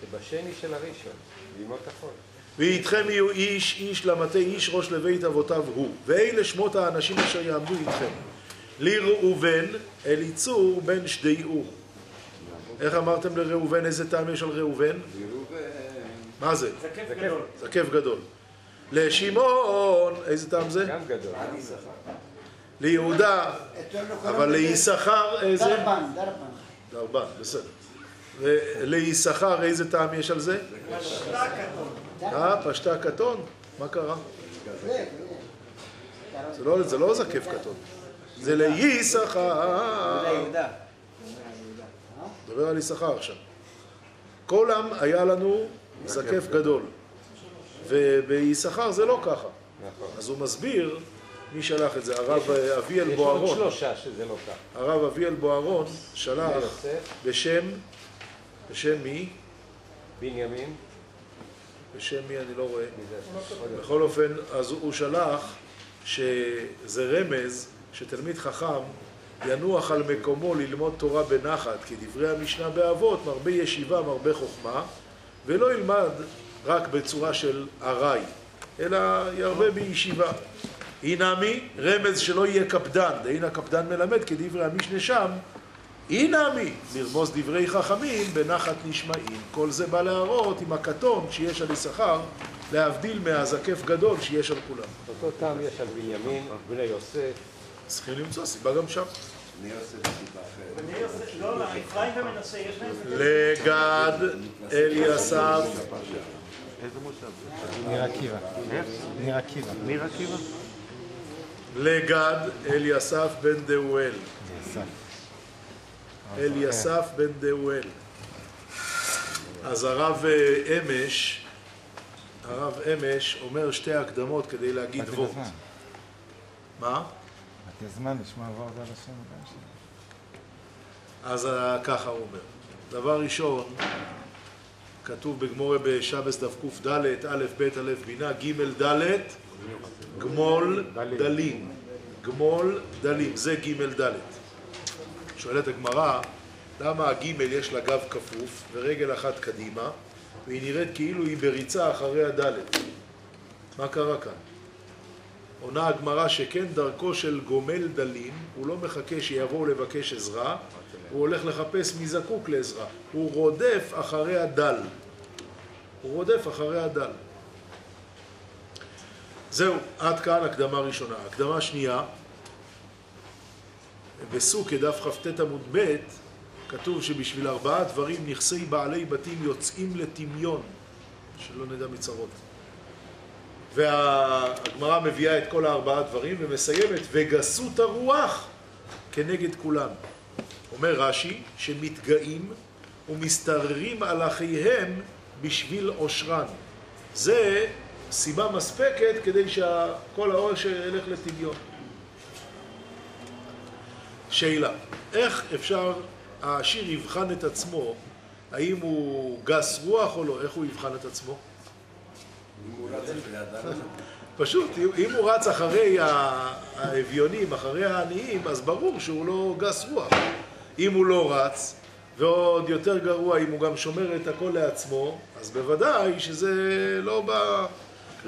[SPEAKER 7] זה בשני של הראשון, בימות החול.
[SPEAKER 1] ואיתכם יהיו איש איש למטה איש ראש לבית אבותיו הוא. ואלה שמות האנשים אשר יעמדו איתכם. לראובן אליצור בן שדיעור. איך אמרתם לראובן איזה טעם יש על ראובן?
[SPEAKER 10] ראובן,
[SPEAKER 1] מה זה?
[SPEAKER 6] זה כיף גדול.
[SPEAKER 1] לשמעון, איזה טעם זה?
[SPEAKER 7] גם גדול.
[SPEAKER 1] ליהודה, אבל ליששכר איזה?
[SPEAKER 8] דרבן, דרבן.
[SPEAKER 1] דרבן, בסדר. וליששכר איזה טעם יש על זה?
[SPEAKER 6] פשטה כתוב.
[SPEAKER 1] אה, פשטה כתון? מה קרה? זה לא, זה לא זקף כתון. זה ליששכר. מדבר על יששכר עכשיו. כל עם היה לנו זקף גדול. וביששכר זה לא ככה.
[SPEAKER 7] נכון.
[SPEAKER 1] אז הוא מסביר, מי שלח את זה? הרב אה, אביאל
[SPEAKER 7] יש עוד
[SPEAKER 1] בוארון.
[SPEAKER 7] שלושה שזה לא כך.
[SPEAKER 1] הרב אביאל בוארון שלח בשם, בשם מי?
[SPEAKER 7] בנימין,
[SPEAKER 1] בשם מי אני לא רואה.
[SPEAKER 7] זה?
[SPEAKER 1] בכל אופן, אז הוא שלח שזה רמז שתלמיד חכם ינוח על מקומו ללמוד תורה בנחת, כדברי המשנה באבות, מרבה ישיבה, מרבה חוכמה, ולא ילמד רק בצורה של ארעי, אלא ירבה בישיבה. אינמי, רמז שלא יהיה קפדן, דהין הקפדן מלמד כדברי המשנה שם, אינמי, לרמוז דברי חכמים בנחת נשמעים. כל זה בא להראות עם הקטון שיש על יששכר, להבדיל מהזקף גדול שיש על כולם.
[SPEAKER 7] אותו טעם יש על בנימין, בני יוסף,
[SPEAKER 1] צריכים למצוא סיבה גם שם.
[SPEAKER 10] אני עושה סיבה אחרת.
[SPEAKER 6] בני יוסף, אפרים ומנסה, יש להם...
[SPEAKER 1] לגד, אליסף,
[SPEAKER 11] ניר עקיבא. ניר עקיבא.
[SPEAKER 9] ניר עקיבא?
[SPEAKER 1] לגד, אליסף בן דאואל. אליסף בן דאואל. אז הרב אה, אמש, הרב אמש אומר שתי הקדמות כדי להגיד וורט. מה?
[SPEAKER 11] באתי בזמן לשמוע וורט על השם הבן שלי.
[SPEAKER 1] אז אה, ככה הוא אומר. דבר ראשון, כתוב בגמורה בשבס דף קד, א', ב', א', בינה, ג', ד', גמול דלים. גמול דלים, זה ג', ד'. שואלת הגמרא, למה הג' יש לה גב כפוף ורגל אחת קדימה, והיא נראית כאילו היא בריצה אחרי הד'. מה קרה כאן? עונה הגמרא שכן דרכו של גומל דלים, הוא לא מחכה שיבואו לבקש עזרה, הוא הולך לחפש מי זקוק לעזרה. הוא רודף אחרי הדל. הוא רודף אחרי הדל. זהו, עד כאן הקדמה ראשונה. הקדמה שנייה, בסוכה דף כ"ט עמוד ב', כתוב שבשביל ארבעה דברים נכסי בעלי בתים יוצאים לטמיון, שלא נדע מצרות. והגמרא מביאה את כל הארבעה דברים ומסיימת, וגסות הרוח כנגד כולם. אומר רש"י, שמתגאים ומסתררים על אחיהם בשביל עושרן. זה סיבה מספקת כדי שכל העושר ילך לטמיון. שאלה, איך אפשר העשיר יבחן את עצמו, האם הוא גס רוח או לא, איך הוא יבחן את עצמו?
[SPEAKER 10] אם הוא רץ לפי האדם.
[SPEAKER 1] פשוט, אם- הוא רץ אחרי האביונים, אחרי העניים, אז ברור שהוא לא גס רוח. אם הוא לא רץ, ועוד יותר גרוע, אם הוא גם שומר את הכל לעצמו, אז בוודאי שזה לא בא...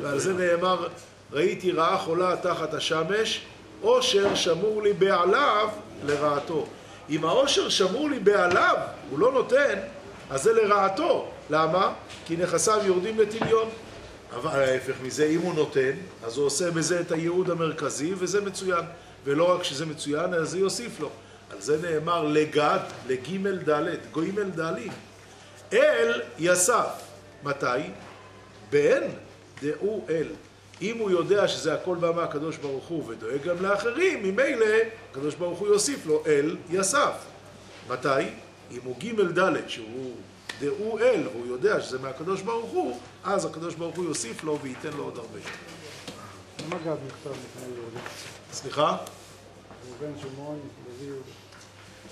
[SPEAKER 1] ועל זה נאמר, ראיתי רעה חולה תחת השמש, עושר שמור לי בעליו לרעתו. אם העושר שמור לי בעליו, הוא לא נותן, אז זה לרעתו. למה? כי נכסיו יורדים לטמיון. אבל ההפך מזה, אם הוא נותן, אז הוא עושה בזה את הייעוד המרכזי, וזה מצוין. ולא רק שזה מצוין, אלא זה יוסיף לו. על זה נאמר לגד, לגימל דלת, גוימל דלים. אל יסף. מתי? באין דעו אל. אם הוא יודע שזה הכל בא מהקדוש ברוך הוא ודואג גם לאחרים, ממילא הקדוש ברוך הוא יוסיף לו אל יסף. מתי? אם הוא ג' ד' שהוא דעו אל והוא יודע שזה מהקדוש ברוך הוא, אז הקדוש ברוך הוא יוסיף לו וייתן לו עוד הרבה.
[SPEAKER 8] למה גד נכתב לפני יהודה?
[SPEAKER 1] סליחה?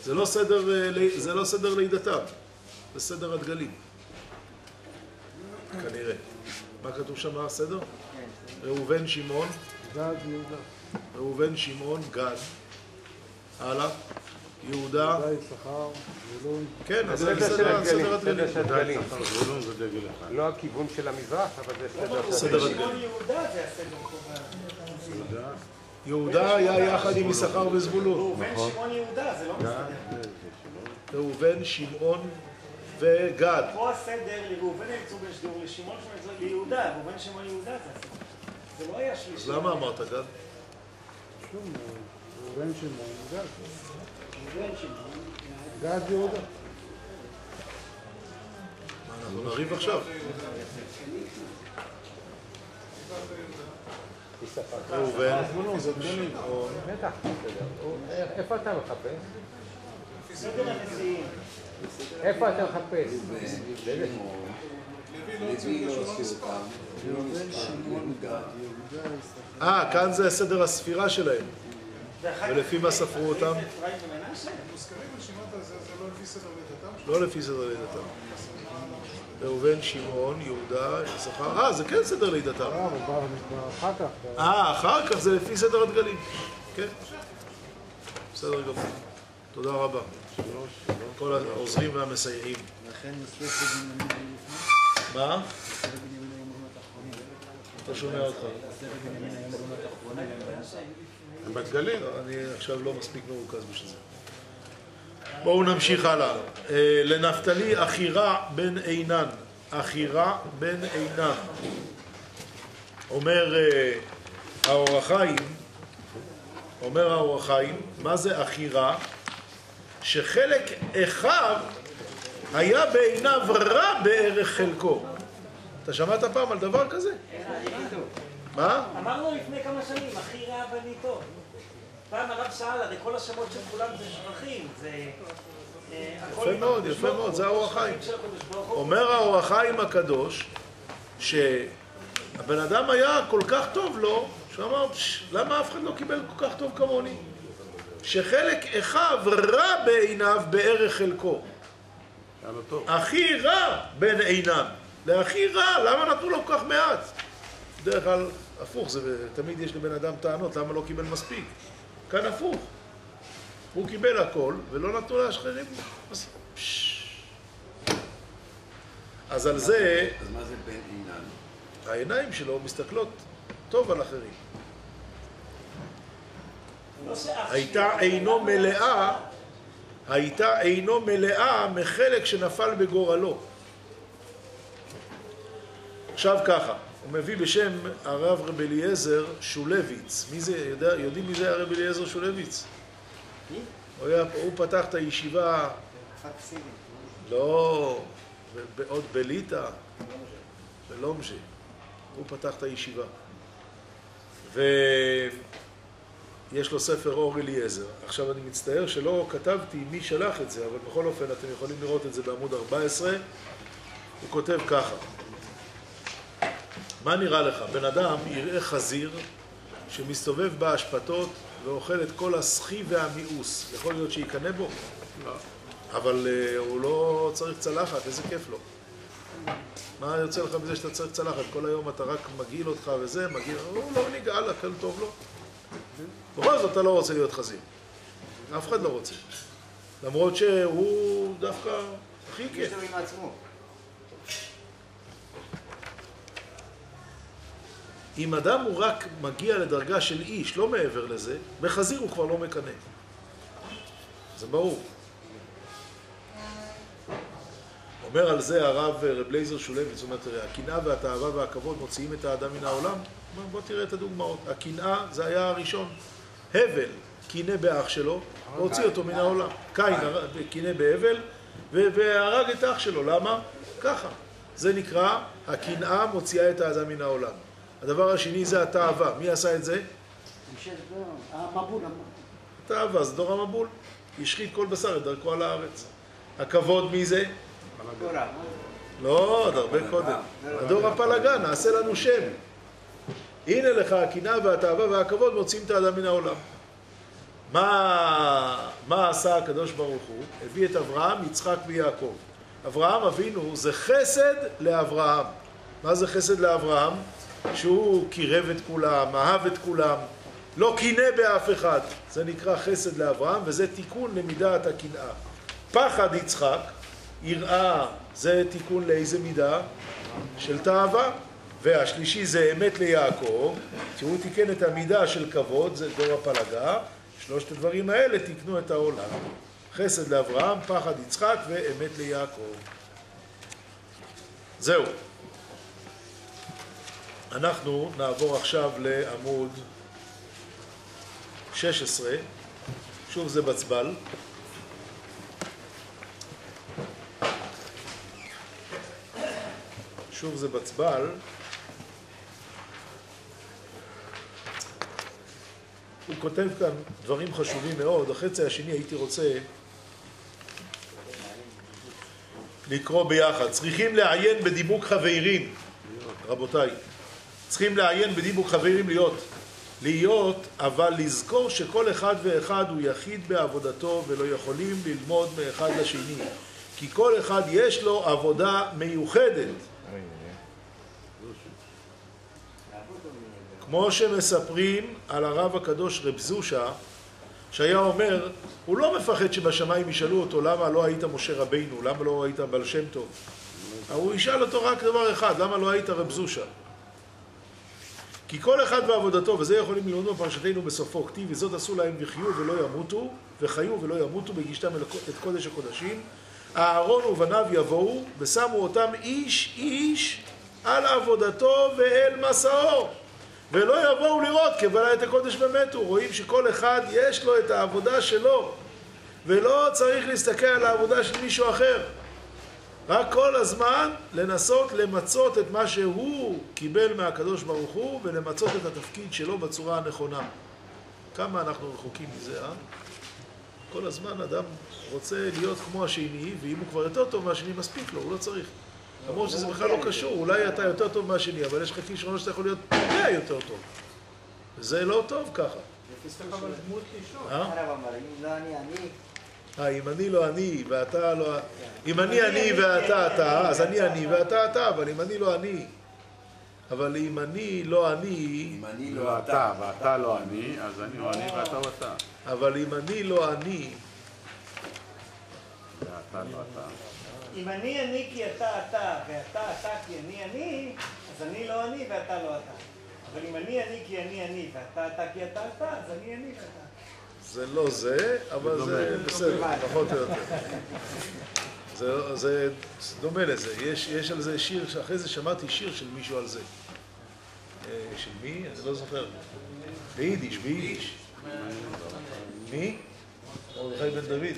[SPEAKER 1] זה לא סדר, אה, זה לא סדר לידתם, זה סדר הדגלים. כנראה. מה כתוב שם הסדר? ראובן, שמעון,
[SPEAKER 8] גד, יהודה.
[SPEAKER 1] ראובן, שמעון, גד. הלאה. יהודה. כן, אז
[SPEAKER 7] זה סדר הדגלים. סדר
[SPEAKER 9] אחד.
[SPEAKER 7] לא הכיוון של המזרח, אבל זה סדר הדגלים.
[SPEAKER 6] יהודה
[SPEAKER 1] היה יחד עם יששכר וזבולון.
[SPEAKER 6] ראובן שמעון יהודה, זה לא מסתדר.
[SPEAKER 1] ראובן, שמעון וגד.
[SPEAKER 6] פה הסדר לראובן יצאו בשדור, לשמעון שמעון ליהודה, ראובן שמעון יהודה זה הסדר. זה לא היה שלישי.
[SPEAKER 1] אז למה אמרת גד?
[SPEAKER 8] שום, ראובן, שמעון, גד. גד, יהודה.
[SPEAKER 1] אנחנו נריב עכשיו. ראובן,
[SPEAKER 7] איפה אתה מחפש? איפה אתה מחפש?
[SPEAKER 1] אה, כאן זה סדר הספירה שלהם. ולפי מה ספרו אותם?
[SPEAKER 4] לא לפי סדר לידתם?
[SPEAKER 1] לא. ראובן, שמעון, יהודה, יששכר. אה, זה כן סדר לידתם.
[SPEAKER 8] אה, אחר כך.
[SPEAKER 1] אה, זה לפי סדר הדגלים. כן. בסדר גמור. תודה רבה. כל העוזרים והמסייעים. מה? לא שומע אותך.
[SPEAKER 9] הם בדגלים.
[SPEAKER 1] לא, אני עכשיו לא מספיק מרוכז בשביל זה. בואו נמשיך הלאה. אה, לנפתלי אחירה בן עינן. אחירה בן עינן. אומר אה, האור החיים, אומר האור החיים, מה זה אחירה? שחלק אחיו היה בעיניו רע בערך חלקו. אתה שמעת פעם על דבר כזה? מה?
[SPEAKER 6] אמרנו לפני כמה שנים, הכי רע בני טוב. פעם הרב שאל, הרי כל השמות של כולם זה שבחים, זה... אה,
[SPEAKER 1] יפה מאוד, יפה מאוד, זה האור החיים. אומר האור החיים הקדוש, שהבן אדם היה כל כך טוב לו, שהוא אמר, "פש, למה אף אחד לא קיבל כל כך טוב כמוני? שחלק אחיו רע בעיניו בערך חלקו. הכי רע בין עינם. להכי רע, למה נתנו לו כל כך מעט? בדרך כלל, הפוך, זה, תמיד יש לבן אדם טענות, למה לא קיבל מספיק? כאן הפוך. הוא קיבל הכל, ולא נתנו לאחרים. אז. אז על זה,
[SPEAKER 10] אז מה זה בן עינן?
[SPEAKER 1] העיניים שלו מסתכלות טוב על אחרים. הייתה אינו מלאה, הייתה אינו מלאה מחלק שנפל בגורלו. עכשיו ככה, הוא מביא בשם הרב רב אליעזר שולביץ. מי זה, יודע, יודעים מי זה הרב אליעזר שולביץ? הוא, היה, הוא פתח את הישיבה. לא, עוד בליטא, בלומז'ה. הוא פתח את הישיבה. ויש לו ספר אור אליעזר. עכשיו אני מצטער שלא כתבתי מי שלח את זה, אבל בכל אופן אתם יכולים לראות את זה בעמוד 14. הוא כותב ככה: מה נראה לך? בן אדם יראה חזיר שמסתובב באשפתות ואוכל את כל הסחי והמיאוס. יכול להיות שיקנא בו?
[SPEAKER 9] לא.
[SPEAKER 1] אבל uh, הוא לא צריך צלחת, איזה כיף לו. מה יוצא לך מזה שאתה צריך צלחת? כל היום אתה רק מגעיל אותך וזה, מגעיל, הוא לא נגעל, הכל טוב לו. בכל זאת אתה לא רוצה להיות חזיר. אף אחד לא רוצה. למרות שהוא דווקא הכי כיף.
[SPEAKER 2] יש לו עם עצמו.
[SPEAKER 1] אם אדם הוא רק מגיע לדרגה של איש, לא מעבר לזה, בחזיר הוא כבר לא מקנא. זה ברור. אומר על זה הרב רב לייזר שולביץ, זאת אומרת, הקנאה והתאווה והכבוד מוציאים את האדם מן העולם. אומר, בוא תראה את הדוגמאות. הקנאה זה היה הראשון. הבל קינא באח שלו, והוציא אותו מן העולם. קין קינא בהבל, והרג את אח שלו. למה? ככה. זה נקרא, הקנאה מוציאה את האדם מן העולם. הדבר השני זה התאווה. מי עשה את זה?
[SPEAKER 2] המבול.
[SPEAKER 1] התאווה זה דור המבול. השחית כל בשר את דרכו על הארץ. הכבוד מי זה? לא, עוד הרבה קודם. הדור הפלגה, נעשה לנו שם. הנה לך הקנאה והתאווה והכבוד מוציאים את האדם מן העולם. מה, מה עשה הקדוש ברוך הוא? הביא את אברהם, יצחק ויעקב. אברהם אבינו זה חסד לאברהם. מה זה חסד לאברהם? שהוא קירב את כולם, אהב את כולם, לא קינא באף אחד. זה נקרא חסד לאברהם, וזה תיקון למידת הקנאה. פחד יצחק, יראה, זה תיקון לאיזה מידה? של תאווה. והשלישי זה אמת ליעקב, שהוא תיקן את המידה של כבוד, זה דור הפלגה. שלושת הדברים האלה תיקנו את העולם. חסד לאברהם, פחד יצחק ואמת ליעקב. זהו. אנחנו נעבור עכשיו לעמוד 16, שוב זה בצבל. שוב זה בצבל. הוא כותב כאן דברים חשובים מאוד. החצי השני הייתי רוצה לקרוא ביחד. צריכים לעיין בדיבוק חברים, רבותיי. צריכים לעיין בדיבוק חברים להיות. להיות, אבל לזכור שכל אחד ואחד הוא יחיד בעבודתו ולא יכולים ללמוד מאחד לשני. כי כל אחד יש לו עבודה מיוחדת. כמו שמספרים על הרב הקדוש רב זושה, שהיה אומר, הוא לא מפחד שבשמיים ישאלו אותו למה לא היית משה רבינו, למה לא היית בעל שם טוב. הוא ישאל אותו רק דבר אחד, למה לא היית רב זושה? כי כל אחד ועבודתו, וזה יכולים ללמוד בפרשתנו בסופו, כתיב וזאת עשו להם וחיו ולא ימותו, וחיו ולא ימותו בגישתם את קודש הקודשים. אהרון ובניו יבואו ושמו אותם איש איש על עבודתו ואל מסעו. ולא יבואו לראות כבלה את הקודש ומתו. רואים שכל אחד יש לו את העבודה שלו, ולא צריך להסתכל על העבודה של מישהו אחר. רק כל הזמן לנסות למצות את מה שהוא קיבל מהקדוש ברוך הוא ולמצות את התפקיד שלו בצורה הנכונה. כמה אנחנו רחוקים מזה, אה? כל הזמן אדם רוצה להיות כמו השני, ואם הוא כבר יותר טוב מהשני, מספיק לו, הוא לא צריך. למרות שזה בכלל לא קשור, אולי אתה יותר טוב מהשני, אבל יש לך כישרונות שאתה יכול להיות פוגע יותר טוב. וזה לא טוב ככה. אה?
[SPEAKER 2] אם לא אני,
[SPEAKER 1] לא אני ואתה לא... אם אני אני ואתה אתה, אז אני אני ואתה אתה, אבל אם אני לא אני... אבל אם אני לא אני...
[SPEAKER 10] אם אני
[SPEAKER 9] לא
[SPEAKER 10] לא
[SPEAKER 9] אתה
[SPEAKER 10] אתה,
[SPEAKER 9] ואתה לא אני, אז אני הוא אני ואתה הוא אתה.
[SPEAKER 1] אבל אם אני לא אני...
[SPEAKER 9] ואתה לא אתה.
[SPEAKER 6] אם אני אני כי אתה אתה, ואתה אתה כי אני אני, אז אז אני לא אני ואתה לא אתה. אבל אם אני אני כי אני אני ואתה אתה כי אתה אתה, אז אני אני ואתה.
[SPEAKER 1] זה לא זה, אבל זה בסדר, פחות או יותר. זה, זה, דומה לזה. יש, יש על זה שיר, שאחרי זה שמעתי שיר של מישהו על זה. אה, של מי? אני לא זוכר. ביידיש, ביידיש. מי? מרדכי בן דוד.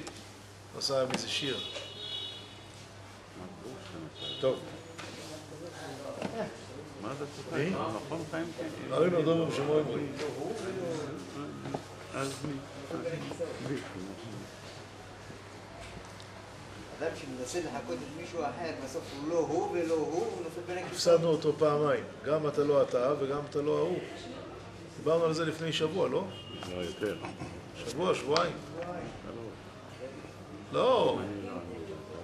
[SPEAKER 1] עשה עם איזה שיר. טוב.
[SPEAKER 9] מה אתה צוחק? נכון חיים כן.
[SPEAKER 1] הרינו דובר בשמו אמרי.
[SPEAKER 9] אז מי?
[SPEAKER 2] אדם שמנסה לחקות את מישהו אחר, בסוף הוא לא הוא ולא הוא, הוא נופל בין הכיסאות.
[SPEAKER 1] הפסדנו אותו פעמיים. גם אתה לא אתה וגם אתה לא ההוא. דיברנו על זה לפני שבוע, לא?
[SPEAKER 9] לא, יותר.
[SPEAKER 1] שבוע, שבועיים. לא,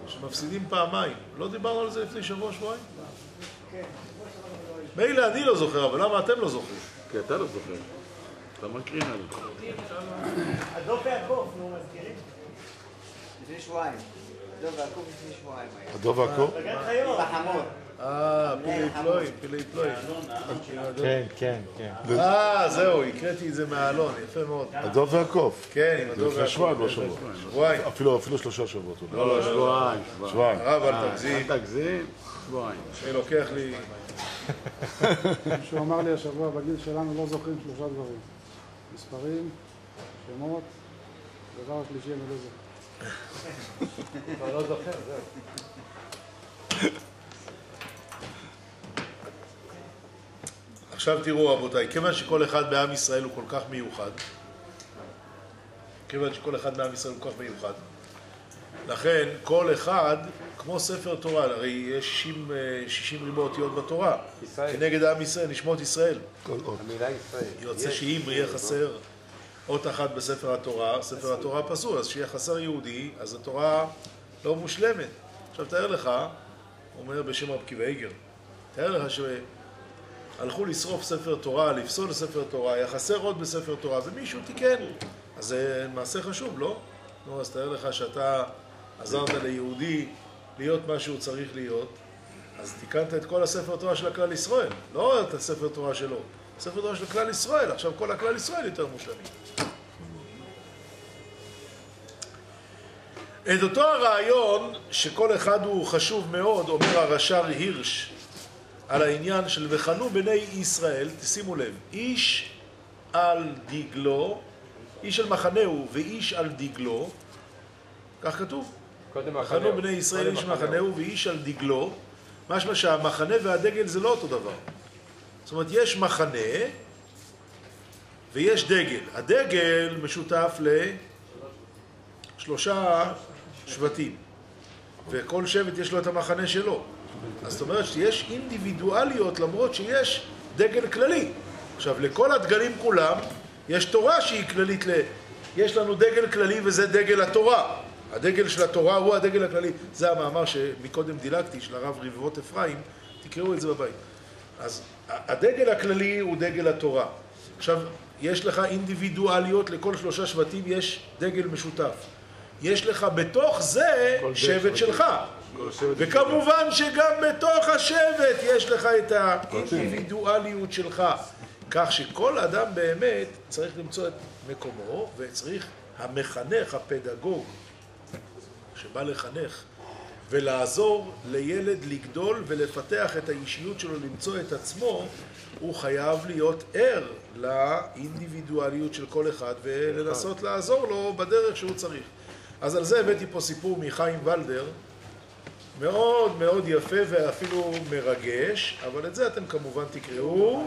[SPEAKER 1] שמפסידים פעמיים. לא דיברנו על זה לפני שבוע, שבועיים? מילא אני לא זוכר, אבל למה אתם לא זוכרים?
[SPEAKER 9] כי אתה לא זוכר. אתה מקרין על זה.
[SPEAKER 6] הדוב והקוף, נו, מזכירים?
[SPEAKER 2] לפני שבועיים. לא, והקוף לפני שבועיים היה.
[SPEAKER 12] הדוב והקוף?
[SPEAKER 6] בגן חיות.
[SPEAKER 2] בחמור.
[SPEAKER 1] אה, פילי פלואים, פילי פלואים.
[SPEAKER 11] כן, כן, כן.
[SPEAKER 1] אה, זהו, הקראתי את זה מהאלון, יפה מאוד.
[SPEAKER 12] הדוב והקוף.
[SPEAKER 1] כן, עם
[SPEAKER 12] זה
[SPEAKER 1] הדוב
[SPEAKER 12] לפני שבועיים, לא
[SPEAKER 1] והקוף.
[SPEAKER 12] שבוע.
[SPEAKER 1] שבועיים.
[SPEAKER 12] אפילו אפילו שלושה שבועות.
[SPEAKER 9] לא, לא, שבועיים.
[SPEAKER 12] שבועיים.
[SPEAKER 1] הרב, אל
[SPEAKER 9] אה,
[SPEAKER 1] תגזים.
[SPEAKER 9] אל תגזים. שבועיים.
[SPEAKER 1] לוקח לי... (laughs)
[SPEAKER 8] מישהו אמר לי השבוע, בגיל שלנו לא זוכרים שלושה דברים. מספרים, שמות, דבר שלישי אני לא זוכר.
[SPEAKER 7] כבר לא זוכר, זהו.
[SPEAKER 1] עכשיו תראו רבותיי, כיוון שכל אחד בעם ישראל הוא כל כך מיוחד, כיוון שכל אחד בעם ישראל הוא כל כך מיוחד, לכן כל אחד, כמו ספר תורה, הרי יש 60, אה, 60 ריבוע אותיות בתורה,
[SPEAKER 7] ישראל.
[SPEAKER 1] כנגד עם ישראל, נשמות ישראל.
[SPEAKER 12] כל אות.
[SPEAKER 7] המילה ישראל.
[SPEAKER 1] יוצא
[SPEAKER 7] יש,
[SPEAKER 1] שאם יהיה? חסר אות אחת בספר התורה, ספר התורה פסול, אז שיהיה חסר יהודי, אז התורה לא מושלמת. עכשיו תאר לך, אומר בשם רב קיבי איגר, תאר לך שהלכו לשרוף ספר תורה, לפסול ספר תורה, היה חסר אות בספר תורה, ומישהו תיקן. אז זה מעשה חשוב, לא? נו, אז תאר לך שאתה עזרת ליהודי להיות מה שהוא צריך להיות, אז תיקנת את כל הספר תורה של הכלל ישראל, לא את הספר תורה שלו. ספר תורה של כלל ישראל, עכשיו כל הכלל ישראל יותר מושלמים. את אותו הרעיון שכל אחד הוא חשוב מאוד, אומר הרש"ר הירש, על העניין של וחנו בני ישראל, תשימו לב, איש על דגלו, איש על מחנהו ואיש על דגלו, כך כתוב,
[SPEAKER 7] קודם מחנהו.
[SPEAKER 1] בני ישראל איש.
[SPEAKER 7] מחנהו
[SPEAKER 1] ואיש על דגלו, משמע שהמחנה והדגל זה לא אותו דבר. זאת אומרת, יש מחנה ויש דגל. הדגל משותף לשלושה שבטים, וכל שבט יש לו את המחנה שלו. אז זאת אומרת שיש אינדיבידואליות למרות שיש דגל כללי. עכשיו, לכל הדגלים כולם יש תורה שהיא כללית ל... יש לנו דגל כללי וזה דגל התורה. הדגל של התורה הוא הדגל הכללי. זה המאמר שמקודם דילגתי, של הרב רבבות אפרים, תקראו את זה בבית. אז הדגל הכללי הוא דגל התורה. עכשיו, יש לך אינדיבידואליות, לכל שלושה שבטים יש דגל משותף. יש לך בתוך זה שבט. שלך. וכמובן שגם בתוך השבט יש לך את האינדיבידואליות שלך. כך שכל אדם באמת צריך למצוא את מקומו, וצריך המחנך, הפדגוג, שבא לחנך ולעזור לילד לגדול ולפתח את האישיות שלו, למצוא את עצמו, הוא חייב להיות ער לאינדיבידואליות של כל אחד ולנסות לעזור לו בדרך שהוא צריך. אז על זה הבאתי פה סיפור מחיים ולדר, מאוד מאוד יפה ואפילו מרגש, אבל את זה אתם כמובן תקראו.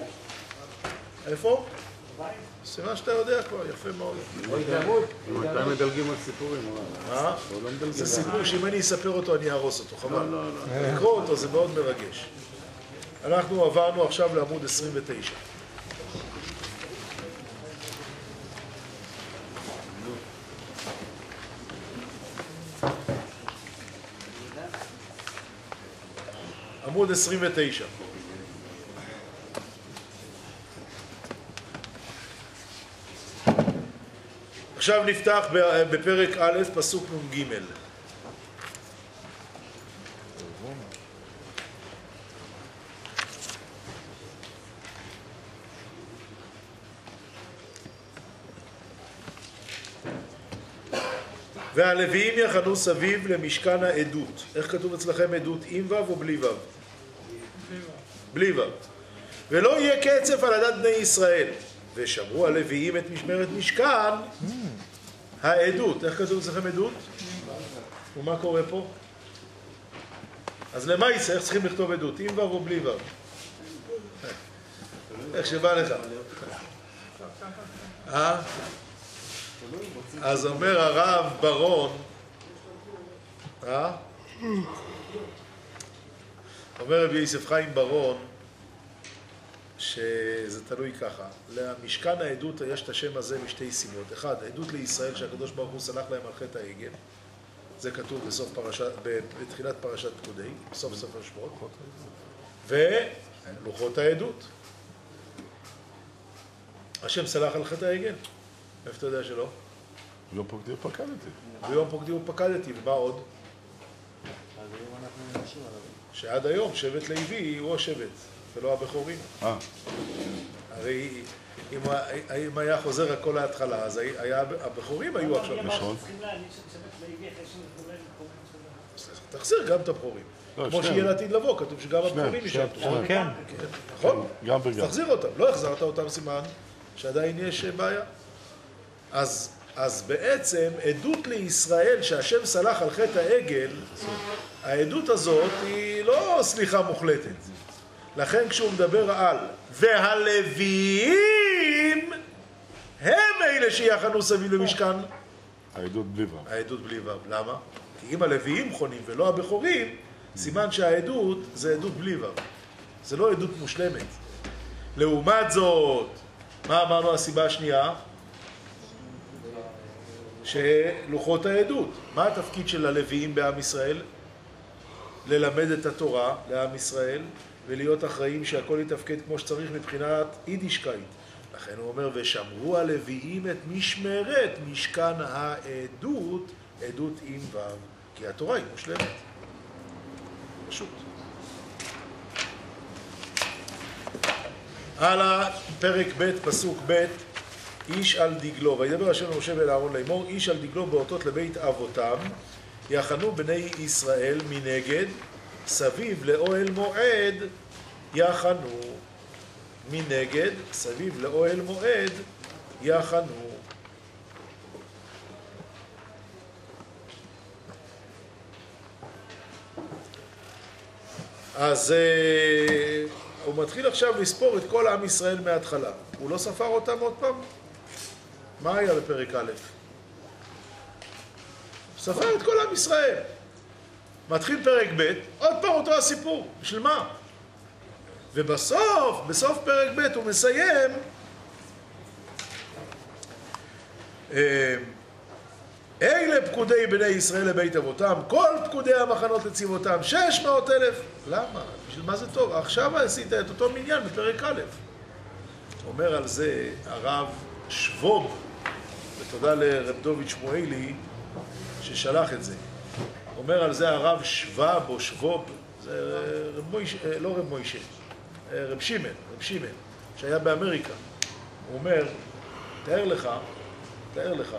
[SPEAKER 1] איפה? סימן שאתה יודע כבר, יפה מאוד.
[SPEAKER 9] מתי מדלגים על סיפורים?
[SPEAKER 1] מה?
[SPEAKER 9] לא.
[SPEAKER 1] זה סיפור שאם אני אספר אותו אני אהרוס אותו, חבל.
[SPEAKER 9] לא, לא.
[SPEAKER 1] לקרוא אותו זה מאוד מרגש. אנחנו עברנו עכשיו לעמוד 29. עמוד 29. עכשיו נפתח בפרק א', פסוק נ"ג. והלוויים יחנו סביב למשכן העדות. איך כתוב אצלכם עדות, עם ו' או בלי ו'? בלי ו'. ולא יהיה קצף על עדת בני ישראל. ושמרו הלוויים את משמרת משכן העדות. איך כתוב אצלכם עדות? ומה קורה פה? אז למה יצא? איך צריכים לכתוב עדות? עם ו' או בלי ו'? איך שבא לך. אה? אז אומר הרב ברון, אה? אומר רבי יוסף חיים ברון, שזה תלוי ככה, למשכן העדות יש את השם הזה משתי סיבות. אחד, עדות לישראל שהקדוש ברוך הוא סלח להם על חטא העגל, זה כתוב בסוף פרשת, בתחילת פרשת פקודי, בסוף ספר שמות, ולוחות העדות. השם סלח על חטא העגל. איפה אתה יודע שלא?
[SPEAKER 12] לא פקדי ופקדתי.
[SPEAKER 1] ביום פוקדי ופקדתי, ומה עוד? שעד היום שבט לוי הוא השבט, ולא הבכורים.
[SPEAKER 12] אה.
[SPEAKER 1] הרי אם, היה חוזר הכל להתחלה, אז היה, הבכורים היו עכשיו.
[SPEAKER 12] נכון.
[SPEAKER 6] צריכים להעניש את שבט לוי אחרי שמחולל מקומם של
[SPEAKER 1] תחזיר גם את הבכורים.
[SPEAKER 12] לא,
[SPEAKER 1] כמו. שיהיה לעתיד לבוא, כתוב שגם הבכורים.
[SPEAKER 12] שניהם.
[SPEAKER 11] כן.
[SPEAKER 1] כן, נכון?
[SPEAKER 12] גם
[SPEAKER 1] אז
[SPEAKER 12] וגם.
[SPEAKER 1] תחזיר אותם. לא החזרת אותם, סימן שעדיין יש בעיה. אז, אז בעצם עדות לישראל שהשם סלח על חטא העגל, העדות הזאת היא לא סליחה מוחלטת. לכן כשהוא מדבר על והלוויים הם אלה שיחנו סביב למשכן
[SPEAKER 12] העדות בלי ו'.
[SPEAKER 1] העדות בלי ו'. למה? כי אם הלוויים חונים ולא הבכורים, סימן שהעדות זה עדות בלי ו'. זה לא עדות מושלמת. לעומת זאת, מה אמרנו הסיבה השנייה? שלוחות העדות. מה התפקיד של הלוויים בעם ישראל? ללמד את התורה לעם ישראל ולהיות אחראים שהכל יתפקד כמו שצריך מבחינת יידישקייט. לכן הוא אומר, ושמרו הלוויים את משמרת משכן העדות, עדות עם ו', כי התורה היא מושלמת. פשוט. הלאה, פרק ב', פסוק ב', איש על דגלו, וידבר השם למשה ולאהרון לאמור, איש על דגלו באותות לבית אבותם, יחנו בני ישראל מנגד, סביב לאוהל מועד יחנו. מנגד, סביב לאוהל מועד יחנו. אז אה, הוא מתחיל עכשיו לספור את כל עם ישראל מההתחלה. הוא לא ספר אותם עוד פעם? מה היה בפרק א'? ספר את כל עם ישראל. מתחיל פרק ב', עוד פעם אותו הסיפור. בשביל מה? ובסוף, בסוף פרק ב' הוא מסיים אלה פקודי בני ישראל לבית אבותם, כל פקודי המחנות לצבאותם, שש מאות אלף. למה? בשביל מה זה טוב? עכשיו עשית את אותו מניין בפרק א'. אומר על זה הרב שבוב, ותודה לרב דוד שמואלי ששלח את זה. אומר על זה הרב שוואב או שבוב, זה רב מוישה, לא רב מוישה, רב שמעון, רב שמעון, שהיה באמריקה. הוא אומר, תאר לך, תאר לך,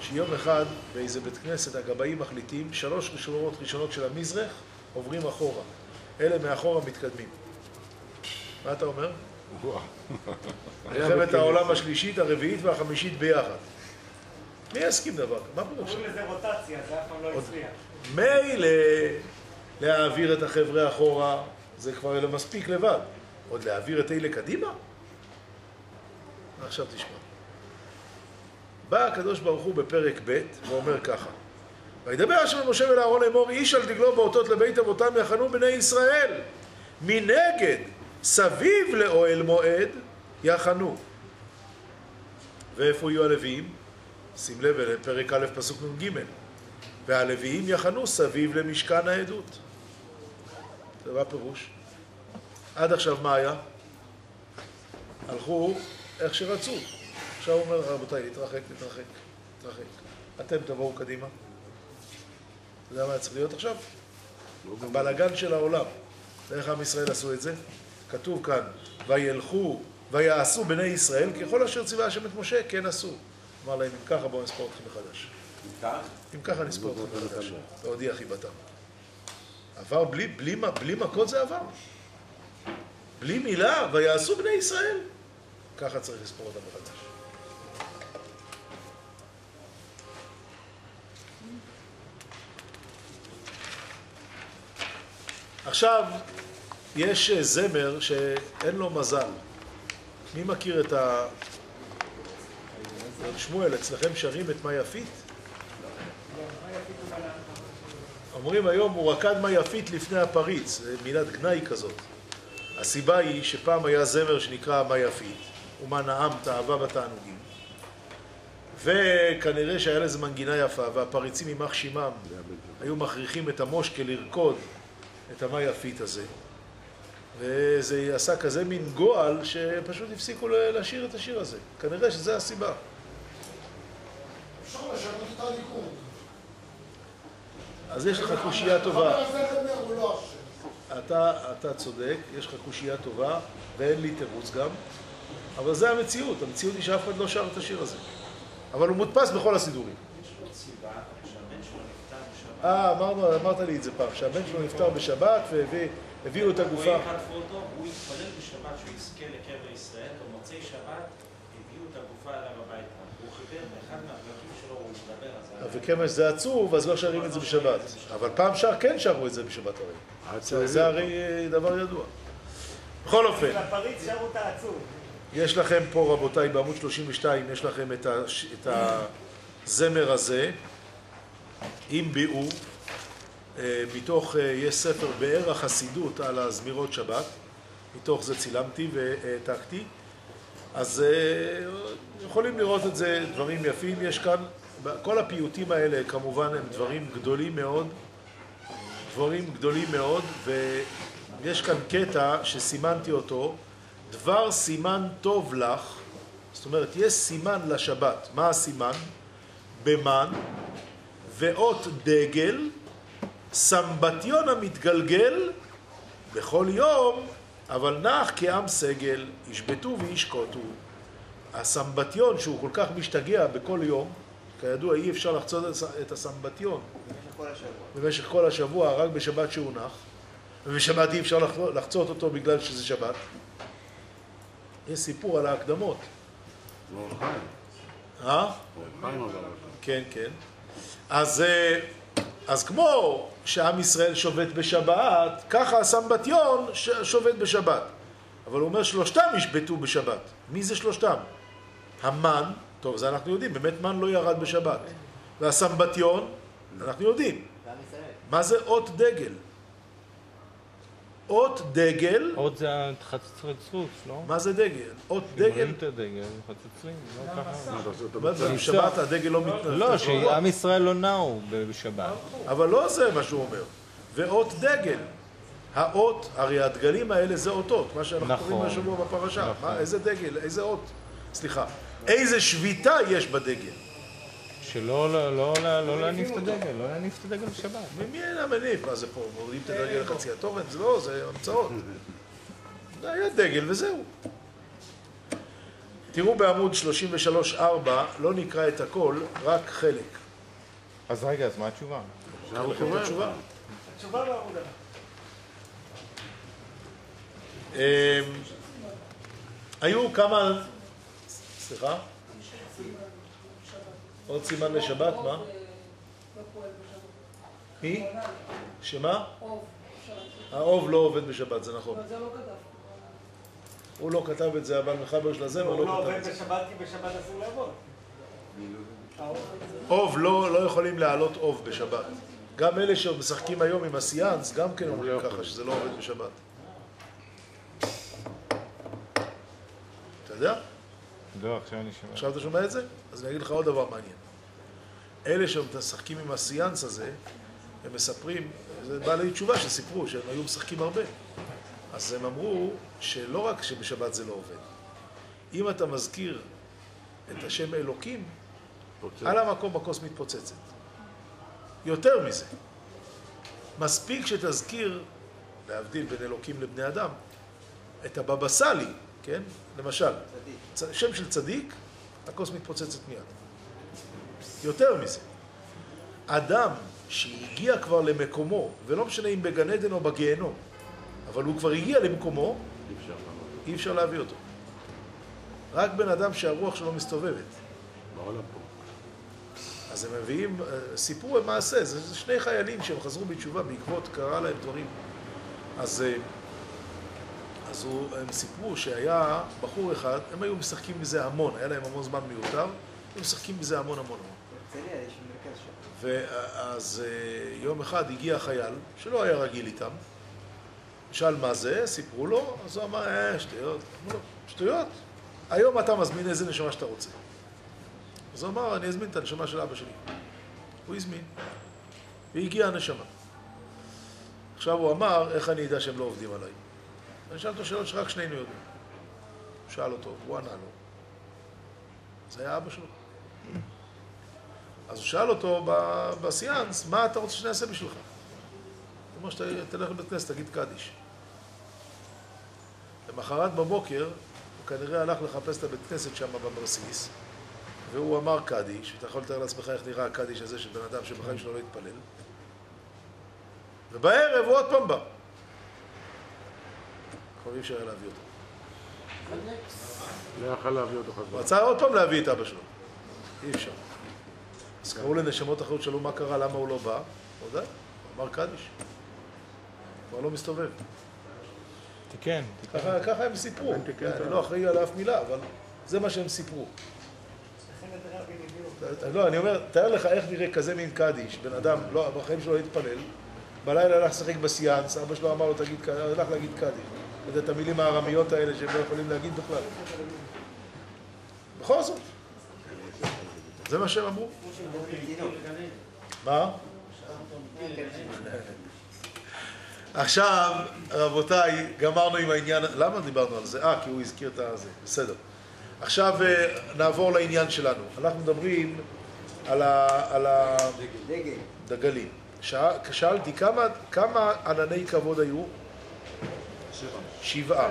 [SPEAKER 1] שיום אחד באיזה בית כנסת הגבאים מחליטים, שלוש ראשונות ראשונות של המזרח עוברים אחורה. אלה מאחורה מתקדמים. מה אתה אומר? מלחמת העולם השלישית, הרביעית והחמישית ביחד. מי יסכים דבר כזה? מה פירוש?
[SPEAKER 6] קוראים לזה רוטציה, זה אף פעם לא הצליח.
[SPEAKER 1] מילא להעביר את החבר'ה אחורה, זה כבר לא מספיק לבד. עוד להעביר את אלה קדימה? עכשיו תשמע. בא הקדוש ברוך הוא בפרק ב' ואומר ככה: וידבר השם אל משה ולאהרון לאמור איש על דגלו באותות לבית אבותם יחנו בני ישראל מנגד סביב לאוהל מועד יחנו ואיפה יהיו הלוויים? שים לב לפרק א' פסוק נ"ג והלוויים יחנו סביב למשכן העדות זה מה הפירוש? עד עכשיו מה היה? הלכו איך שרצו עכשיו הוא אומר, רבותיי, להתרחק, להתרחק, להתרחק. אתם תבואו קדימה. אתה יודע מה צריך להיות עכשיו? הבלגן של העולם. ואיך עם ישראל עשו את זה? כתוב כאן, וילכו, ויעשו בני ישראל ככל אשר ציווה השם את משה, כן עשו. אמר להם, אם ככה בואו נספור אתכם מחדש.
[SPEAKER 10] כך?
[SPEAKER 1] אם ככה נספור אותך מחדש. להודיע חיבתם. עבר בלי, בלי, בלי מכות זה עבר. בלי מילה, ויעשו בני ישראל. ככה צריך לספור אותם מחדש. עכשיו, יש אה, זמר שאין לו מזל. מי מכיר את ה... שמואל, אצלכם שרים את מה יפית? אומרים היום, הוא רקד מה יפית לפני הפריץ, מילת גנאי כזאת. הסיבה היא שפעם היה זמר שנקרא מה יפית, ומה נעם תאווה בתענוגים, וכנראה שהיה לזה מנגינה יפה, והפריצים יימח שמם היו מכריחים את המושקה לרקוד את המה יפית הזה, וזה עשה כזה מין גועל שפשוט הפסיקו לשיר את השיר הזה. כנראה שזה הסיבה.
[SPEAKER 4] אפשר לשנות את הליכוד.
[SPEAKER 1] אז יש לך קושייה טובה.
[SPEAKER 4] לא אשם.
[SPEAKER 1] אתה, אתה צודק, יש לך קושייה טובה, ואין לי תירוץ גם, אבל זה המציאות, המציאות היא שאף אחד לא שר את השיר הזה. אבל הוא מודפס בכל הסידורים. אה, אמרנו, אמרת לי את זה פעם, שהבן שלו נפטר בשבת והביאו את הגופה.
[SPEAKER 13] הוא התפלל בשבת שהוא יזכה לקבר ישראל, במוצאי שבת הביאו את הגופה אליו הביתה. הוא חיבר באחד מהפרקים שלו, הוא מדבר על זה.
[SPEAKER 1] וכיוון שזה עצוב, אז לא שרים את זה בשבת. אבל פעם שר כן שרו את זה בשבת הרי. זה- זה הרי אה, דבר ידוע. בכל אופן,
[SPEAKER 6] לפריץ שרו את העצוב.
[SPEAKER 1] יש לכם פה, רבותיי, בעמוד 32, יש לכם את, ה, את הזמר הזה עם ביאור. אה, מתוך, אה, יש ספר באר החסידות על הזמירות שבת, מתוך זה צילמתי והעתקתי. אז יכולים לראות את זה, דברים יפים. יש כאן, כל הפיוטים האלה כמובן הם דברים גדולים מאוד, דברים גדולים מאוד, ויש כאן קטע שסימנתי אותו, דבר סימן טוב לך, זאת אומרת, יש סימן לשבת. מה הסימן? במן, ואות דגל, סמבטיון המתגלגל בכל יום, אבל נח כעם סגל, ישבתו וישקוטו. הסמבטיון, שהוא כל כך משתגע בכל יום, כידוע אי אפשר לחצות את הסמבטיון
[SPEAKER 2] במשך כל השבוע.
[SPEAKER 1] במשך כל השבוע, רק בשבת שהוא נח, ובשבת אי אפשר לח- לחצות אותו בגלל שזה שבת. יש סיפור על ההקדמות.
[SPEAKER 9] אור חיים.
[SPEAKER 1] אה?
[SPEAKER 9] אבל.
[SPEAKER 1] כן, כן. אז, אה, אז כמו שעם ישראל שובת בשבת, ככה הסמבטיון ש- שובת בשבת. אבל הוא אומר שלושתם ישבתו בשבת. מי זה שלושתם? המן, טוב, זה אנחנו יודעים, באמת מן לא ירד בשבת. והסמבטיון, אנחנו יודעים. מה זה אות דגל? אות דגל,
[SPEAKER 11] עוד זה החצוצרות, לא?
[SPEAKER 1] מה זה דגל? אות
[SPEAKER 11] דגל?
[SPEAKER 1] דגל,
[SPEAKER 11] את הדגל, חצוצרים, לא ככה.
[SPEAKER 1] בשבת הדגל לא מתנדב.
[SPEAKER 11] לא, שעם ישראל לא נעו בשבת.
[SPEAKER 1] אבל לא זה מה שהוא אומר. ואות דגל. האות, הרי הדגלים האלה זה אותות, מה שאנחנו
[SPEAKER 11] נכון.
[SPEAKER 1] קוראים השבוע בפרשה.
[SPEAKER 11] נכון.
[SPEAKER 1] מה, איזה דגל, איזה אות? סליחה. איזה שביתה יש בדגל?
[SPEAKER 11] שלא לא- לא- לא- לא להניף את הדגל, לא להניף את הדגל בשבת.
[SPEAKER 1] ומי אינה מניף? מה זה פה, מורידים את הדגל לחצי התורן? זה לא, זה המצאות. זה היה דגל וזהו. תראו בעמוד 33-4, לא נקרא את הכל, רק חלק.
[SPEAKER 11] אז רגע, אז מה התשובה?
[SPEAKER 1] התשובה.
[SPEAKER 6] הבא.
[SPEAKER 1] אמ, היו כמה... סליחה? עוד סימן לשבת, מה? מי? שמה? האוב לא עובד בשבת, זה נכון. הוא לא כתב את זה, אבל מחבר של הזמר
[SPEAKER 6] הוא לא
[SPEAKER 1] לא כתב
[SPEAKER 6] עובד
[SPEAKER 1] את זה.
[SPEAKER 6] בשבת כי בשבת אסור לעבוד.
[SPEAKER 1] אוב לא, לא יכולים להעלות אוב בשבת. גם אלה שמשחקים היום עם הסיאנס, גם כן אומרים ככה, שזה לא עובד בשבת. אתה יודע?
[SPEAKER 11] לא, עכשיו אני שומע.
[SPEAKER 1] עכשיו אתה שומע את זה? אז אני אגיד לך עוד דבר מעניין. אלה שמשחקים עם הסיאנס הזה, הם מספרים, זה בעלי תשובה שסיפרו שהם היו משחקים הרבה. אז הם אמרו שלא רק שבשבת זה לא עובד. אם אתה מזכיר את השם אלוקים, על המקום הכוס מתפוצצת. יותר מזה, מספיק שתזכיר, להבדיל בין אלוקים לבני אדם, את הבבא סאלי, כן? למשל, צ- שם של צדיק, הכוס מתפוצצת מיד. יותר מזה, אדם שהגיע כבר למקומו, ולא משנה אם בגן עדן או בגיהנום, אבל הוא כבר הגיע למקומו, אי אפשר להביא אותו. רק בן אדם שהרוח שלו מסתובבת.
[SPEAKER 9] בעולם פה.
[SPEAKER 1] אז הם מביאים אה, סיפור ומעשה, זה, זה שני חיילים שהם חזרו בתשובה בעקבות קרה להם דברים. אז, אה, אז הוא, הם סיפרו שהיה בחור אחד, הם היו משחקים בזה המון, היה להם המון זמן מיותר, הם משחקים בזה המון המון המון. ואז אה, יום אחד הגיע חייל, שלא היה רגיל איתם, שאל מה זה, סיפרו לו, אז הוא אמר, אה, שטויות. אמרו לו, שטויות? היום אתה מזמין איזה נשמה שאתה רוצה. אז הוא אמר, אני אזמין את הנשמה של אבא שלי. הוא הזמין. והגיעה הנשמה. עכשיו הוא אמר, איך אני אדע שהם לא עובדים עליי? אני שאל אותו שאלות שרק שנינו יודעים. הוא שאל אותו, הוא ענה לו. זה היה אבא שלו. אז הוא שאל אותו בסיאנס, מה אתה רוצה שאני אעשה בשבילך? הוא אומר שאתה תלך לבית כנסת, תגיד קדיש. למחרת בבוקר, הוא כנראה הלך לחפש את הבית כנסת שם במרסיס, והוא אמר קדיש, אתה יכול לתאר לעצמך איך נראה הקדיש הזה של בן אדם שבחיים שלו לא התפלל, ובערב הוא עוד פעם בא. כבר אי אפשר היה להביא אותו.
[SPEAKER 9] לא יכל להביא אותו
[SPEAKER 1] הוא
[SPEAKER 9] חזרה.
[SPEAKER 1] רצה עוד פעם להביא את אבא שלו. אי אפשר. אז קראו לנשמות אחרות, שאלו מה קרה, למה הוא לא בא. הוא הוא אמר קדיש. כבר לא מסתובב.
[SPEAKER 11] תיקן, תיקן.
[SPEAKER 1] ככה, הם סיפרו. אני לא אחראי על אף מילה, אבל זה מה שהם סיפרו. לא, אני אומר, תאר לך איך נראה כזה מין קדיש, בן אדם, לא, בחיים שלו לא התפלל, בלילה הלך לשחק בסיאנס, אבא שלו אמר לו, תגיד, קדיש", הלך להגיד קדיש. יודע, את המילים הארמיות האלה שהם לא יכולים להגיד בכלל. בכל זאת. זה מה שהם אמרו. מה? עכשיו, רבותיי, גמרנו עם העניין, למה דיברנו על זה? אה, כי הוא הזכיר את הזה, בסדר. עכשיו אה, נעבור לעניין שלנו. אנחנו מדברים על ה...
[SPEAKER 2] דגל.
[SPEAKER 1] דגלים. שאל- שאלתי, כמה, כמה ענני כבוד היו? שבעה.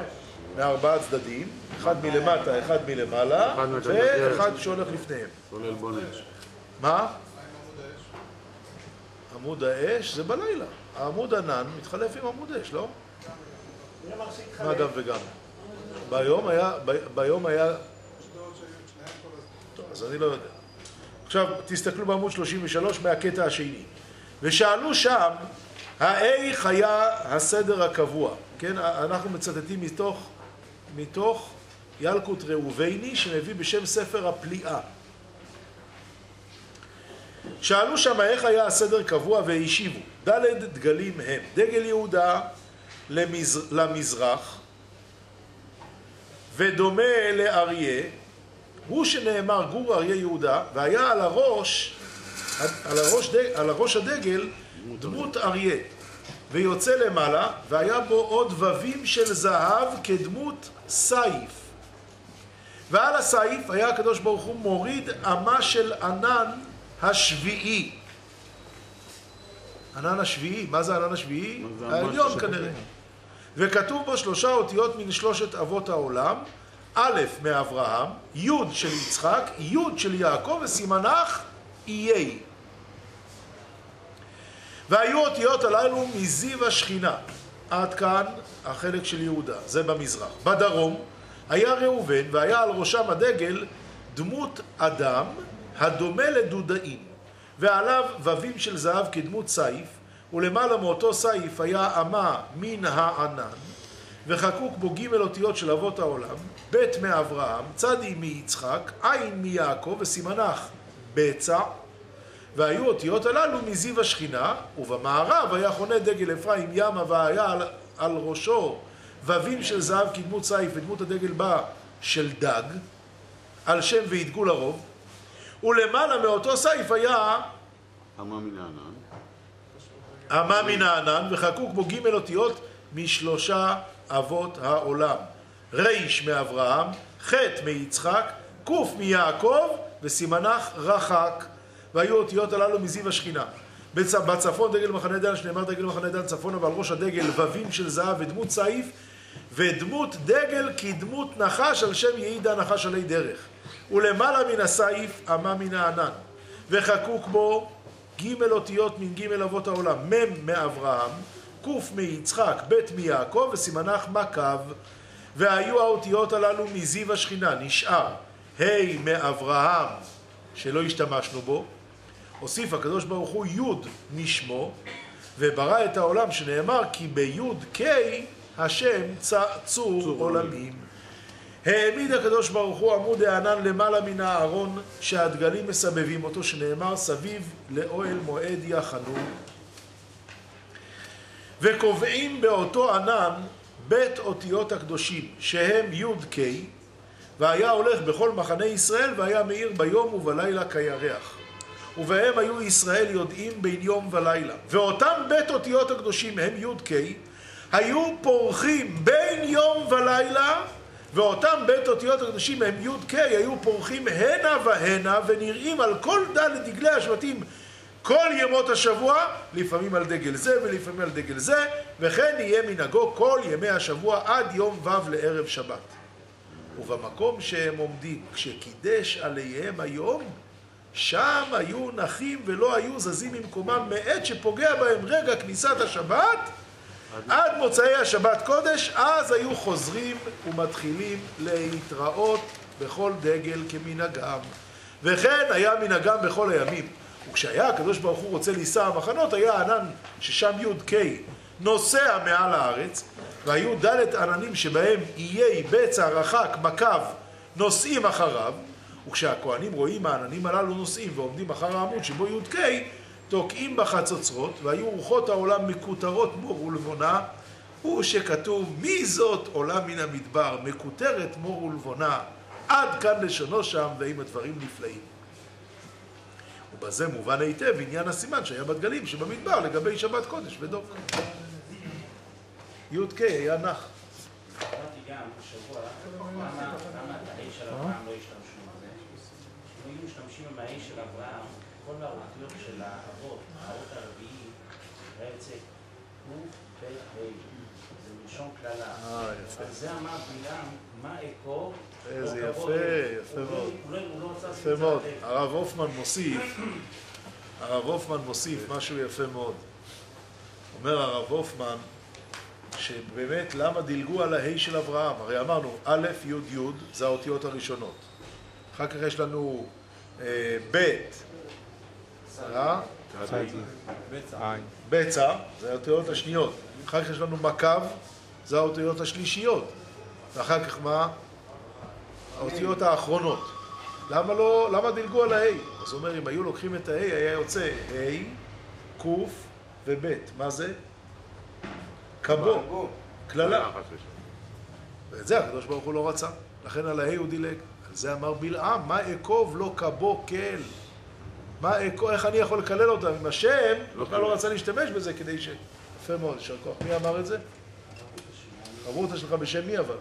[SPEAKER 1] מארבעה צדדים, אחד מלמטה, אחד מלמעלה. ואחד שהולך לפניהם.
[SPEAKER 9] כולל בונש.
[SPEAKER 1] מה? עמוד האש זה בלילה. העמוד ענן מתחלף עם עמוד אש, לא? מה גם וגם. ביום היה, ביום היה... טוב, אז אני לא יודע. עכשיו, תסתכלו בעמוד 33 מהקטע השני. ושאלו שם, האיך היה הסדר הקבוע? כן, אנחנו מצטטים מתוך, מתוך ילקוט ראובייני, שמביא בשם ספר הפליאה. שאלו שם איך היה הסדר קבוע והשיבו. ד' דגלים הם. דגל יהודה למז... למזרח ודומה לאריה, הוא שנאמר גור אריה יהודה, והיה על הראש, על הראש, דג... על הראש הדגל דמות אריה, ויוצא למעלה, והיה בו עוד ווים של זהב כדמות סייף. ועל הסייף היה הקדוש ברוך הוא מוריד אמה של ענן השביעי. ענן השביעי, מה זה ענן השביעי? העליון כנראה. וכתוב בו שלושה אותיות מן שלושת אבות העולם, א' מאברהם, י' של יצחק, י' של יעקב וסימנך איי. והיו אותיות הללו מזיו השכינה. עד כאן החלק של יהודה, זה במזרח. בדרום היה ראובן והיה על ראשם הדגל דמות אדם הדומה לדודאים, ועליו ווים של זהב כדמות סייף, ולמעלה מאותו סייף היה אמה מן הענן, וחקוק בו ג' אותיות של אבות העולם, ב' מאברהם, צדי מיצחק, עין מיעקב וסימנך בצע, והיו אותיות הללו מזיו השכינה, ובמערב היה חונה דגל אפרים ימה והיה על, על ראשו ווים של זהב כדמות סייף ודמות הדגל בה של דג, על שם וידגו לרוב, ולמעלה מאותו סייף היה
[SPEAKER 9] אמה מן הענן.
[SPEAKER 1] אמה מן הענן, וחקוק בו ג' אותיות משלושה אבות העולם. ריש מאברהם, ח' מיצחק, ק' מיעקב, וסימנך רחק. והיו אותיות הללו מזיו השכינה. בצ... בצפון דגל מחנה דן, שנאמר דגל מחנה דן צפונה, ועל ראש הדגל ווים של זהב ודמות סעיף, ודמות דגל כדמות נחש על שם יעידה נחש עלי דרך. ולמעלה מן הסעיף אמה מן הענן, וחקוק בו ג' ג' אותיות מ"ג אבות העולם, מ' מאברהם, ק' מיצחק, ב' מיעקב וסימנך מקו, והיו האותיות הללו מזיו השכינה, נשאר ה' מאברהם, שלא השתמשנו בו, הוסיף הקדוש ברוך הוא י' משמו, וברא את העולם שנאמר כי בי' ק' השם צור עולמים. העמיד הקדוש ברוך הוא עמוד הענן למעלה מן הארון שהדגלים מסבבים אותו שנאמר סביב לאוהל מועד יחנו וקובעים באותו ענן בית אותיות הקדושים שהם י' ק' והיה הולך בכל מחנה ישראל והיה מאיר ביום ובלילה כירח ובהם היו ישראל יודעים בין יום ולילה ואותם בית אותיות הקדושים הם י' ק' היו פורחים בין יום ולילה ואותם בית אותיות הקדושים הם י' ק' היו פורחים הנה והנה ונראים על כל דלת דגלי השבטים כל ימות השבוע, לפעמים על דגל זה ולפעמים על דגל זה, וכן יהיה מנהגו כל ימי השבוע עד יום ו' לערב שבת. ובמקום שהם עומדים, כשקידש עליהם היום, שם היו נחים ולא היו זזים ממקומם מעת שפוגע בהם רגע כניסת השבת עד מוצאי השבת קודש, אז היו חוזרים ומתחילים להתראות בכל דגל כמנהגם. וכן היה מנהגם בכל הימים. וכשהיה הקדוש ברוך הוא רוצה לישא המחנות, היה ענן ששם י' ק' נוסע מעל הארץ, והיו ד' עננים שבהם איי בצע רחק מקו נוסעים אחריו, וכשהכהנים רואים העננים הללו נוסעים ועומדים אחר העמוד שבו י' ק' תוקעים בחצוצרות, והיו רוחות העולם מקוטרות מור ולבונה, הוא שכתוב מי זאת עולה מן המדבר, מקוטרת מור ולבונה, עד כאן לשונו שם, ועם הדברים נפלאים. ובזה מובן היטב עניין הסימן שהיה בדגלים שבמדבר לגבי שבת קודש ודוק. י"ק היה נח.
[SPEAKER 13] גם למה של אברהם לא השתמשו בזה? אם היו משתמשים עם האי של אברהם, כל האותיות של האבות, האות הרביעי, היה יוצא ק' ב' ה', זה מלשון קללה.
[SPEAKER 1] אה, יפה.
[SPEAKER 13] על זה אמר בלעם, מה אקור?
[SPEAKER 1] איזה
[SPEAKER 13] לא
[SPEAKER 1] יפה. יפה
[SPEAKER 13] הוא לא-
[SPEAKER 1] מאוד.
[SPEAKER 13] הוא לא- הוא
[SPEAKER 1] יפה מאוד. הרב הופמן מוסיף, הרב הופמן מוסיף משהו יפה מאוד. אומר הרב הופמן, שבאמת למה דילגו על ההי של אברהם? הרי אמרנו, א', י', י', זה האותיות הראשונות. אחר כך יש לנו אה, ב', אה? בצע, זה האותיות השניות. אחר כך יש לנו מקו, זה האותיות השלישיות. ואחר כך מה? האותיות האחרונות. למה לא, למה דילגו על ה-A? אז הוא אומר, אם היו לוקחים את ה-A, היה יוצא A, ק' וב'. מה זה? קבו. קללה. ואת זה הקדוש ברוך הוא לא רצה. לכן על ה-A הוא דילג. על זה אמר בלעם, מה אקוב לא קבו כל? מה אקוב, איך אני יכול לקלל אותם עם השם? בכלל לא רצה להשתמש בזה כדי ש... יפה מאוד, יישר כוח. מי אמר את זה? חברותא שלך בשם מי אבל?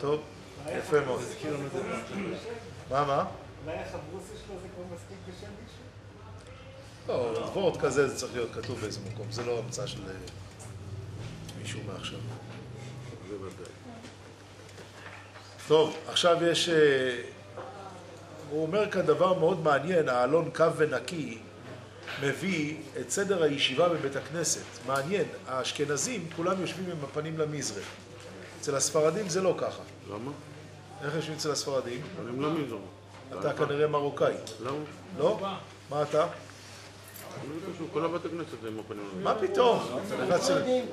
[SPEAKER 1] טוב, יפה מאוד. מה, מה?
[SPEAKER 6] אולי החברוסה שלו זה כבר מספיק בשם מישהו?
[SPEAKER 1] לא, וורט כזה זה צריך להיות כתוב באיזה מקום, זה לא המצאה של אה, מישהו מעכשיו. טוב, עכשיו יש... אה, הוא אומר כאן דבר מאוד מעניין, העלון קו ונקי מביא את סדר הישיבה בבית הכנסת. מעניין, האשכנזים כולם יושבים עם הפנים למזרח. אצל הספרדים זה לא ככה.
[SPEAKER 9] למה?
[SPEAKER 1] איך יושבים אצל הספרדים?
[SPEAKER 9] הם לא מזרח.
[SPEAKER 1] אתה כנראה מרוקאי.
[SPEAKER 9] למה?
[SPEAKER 1] לא? מה אתה?
[SPEAKER 9] לא כל הבתי כנסת הם הפנים.
[SPEAKER 1] מה פתאום?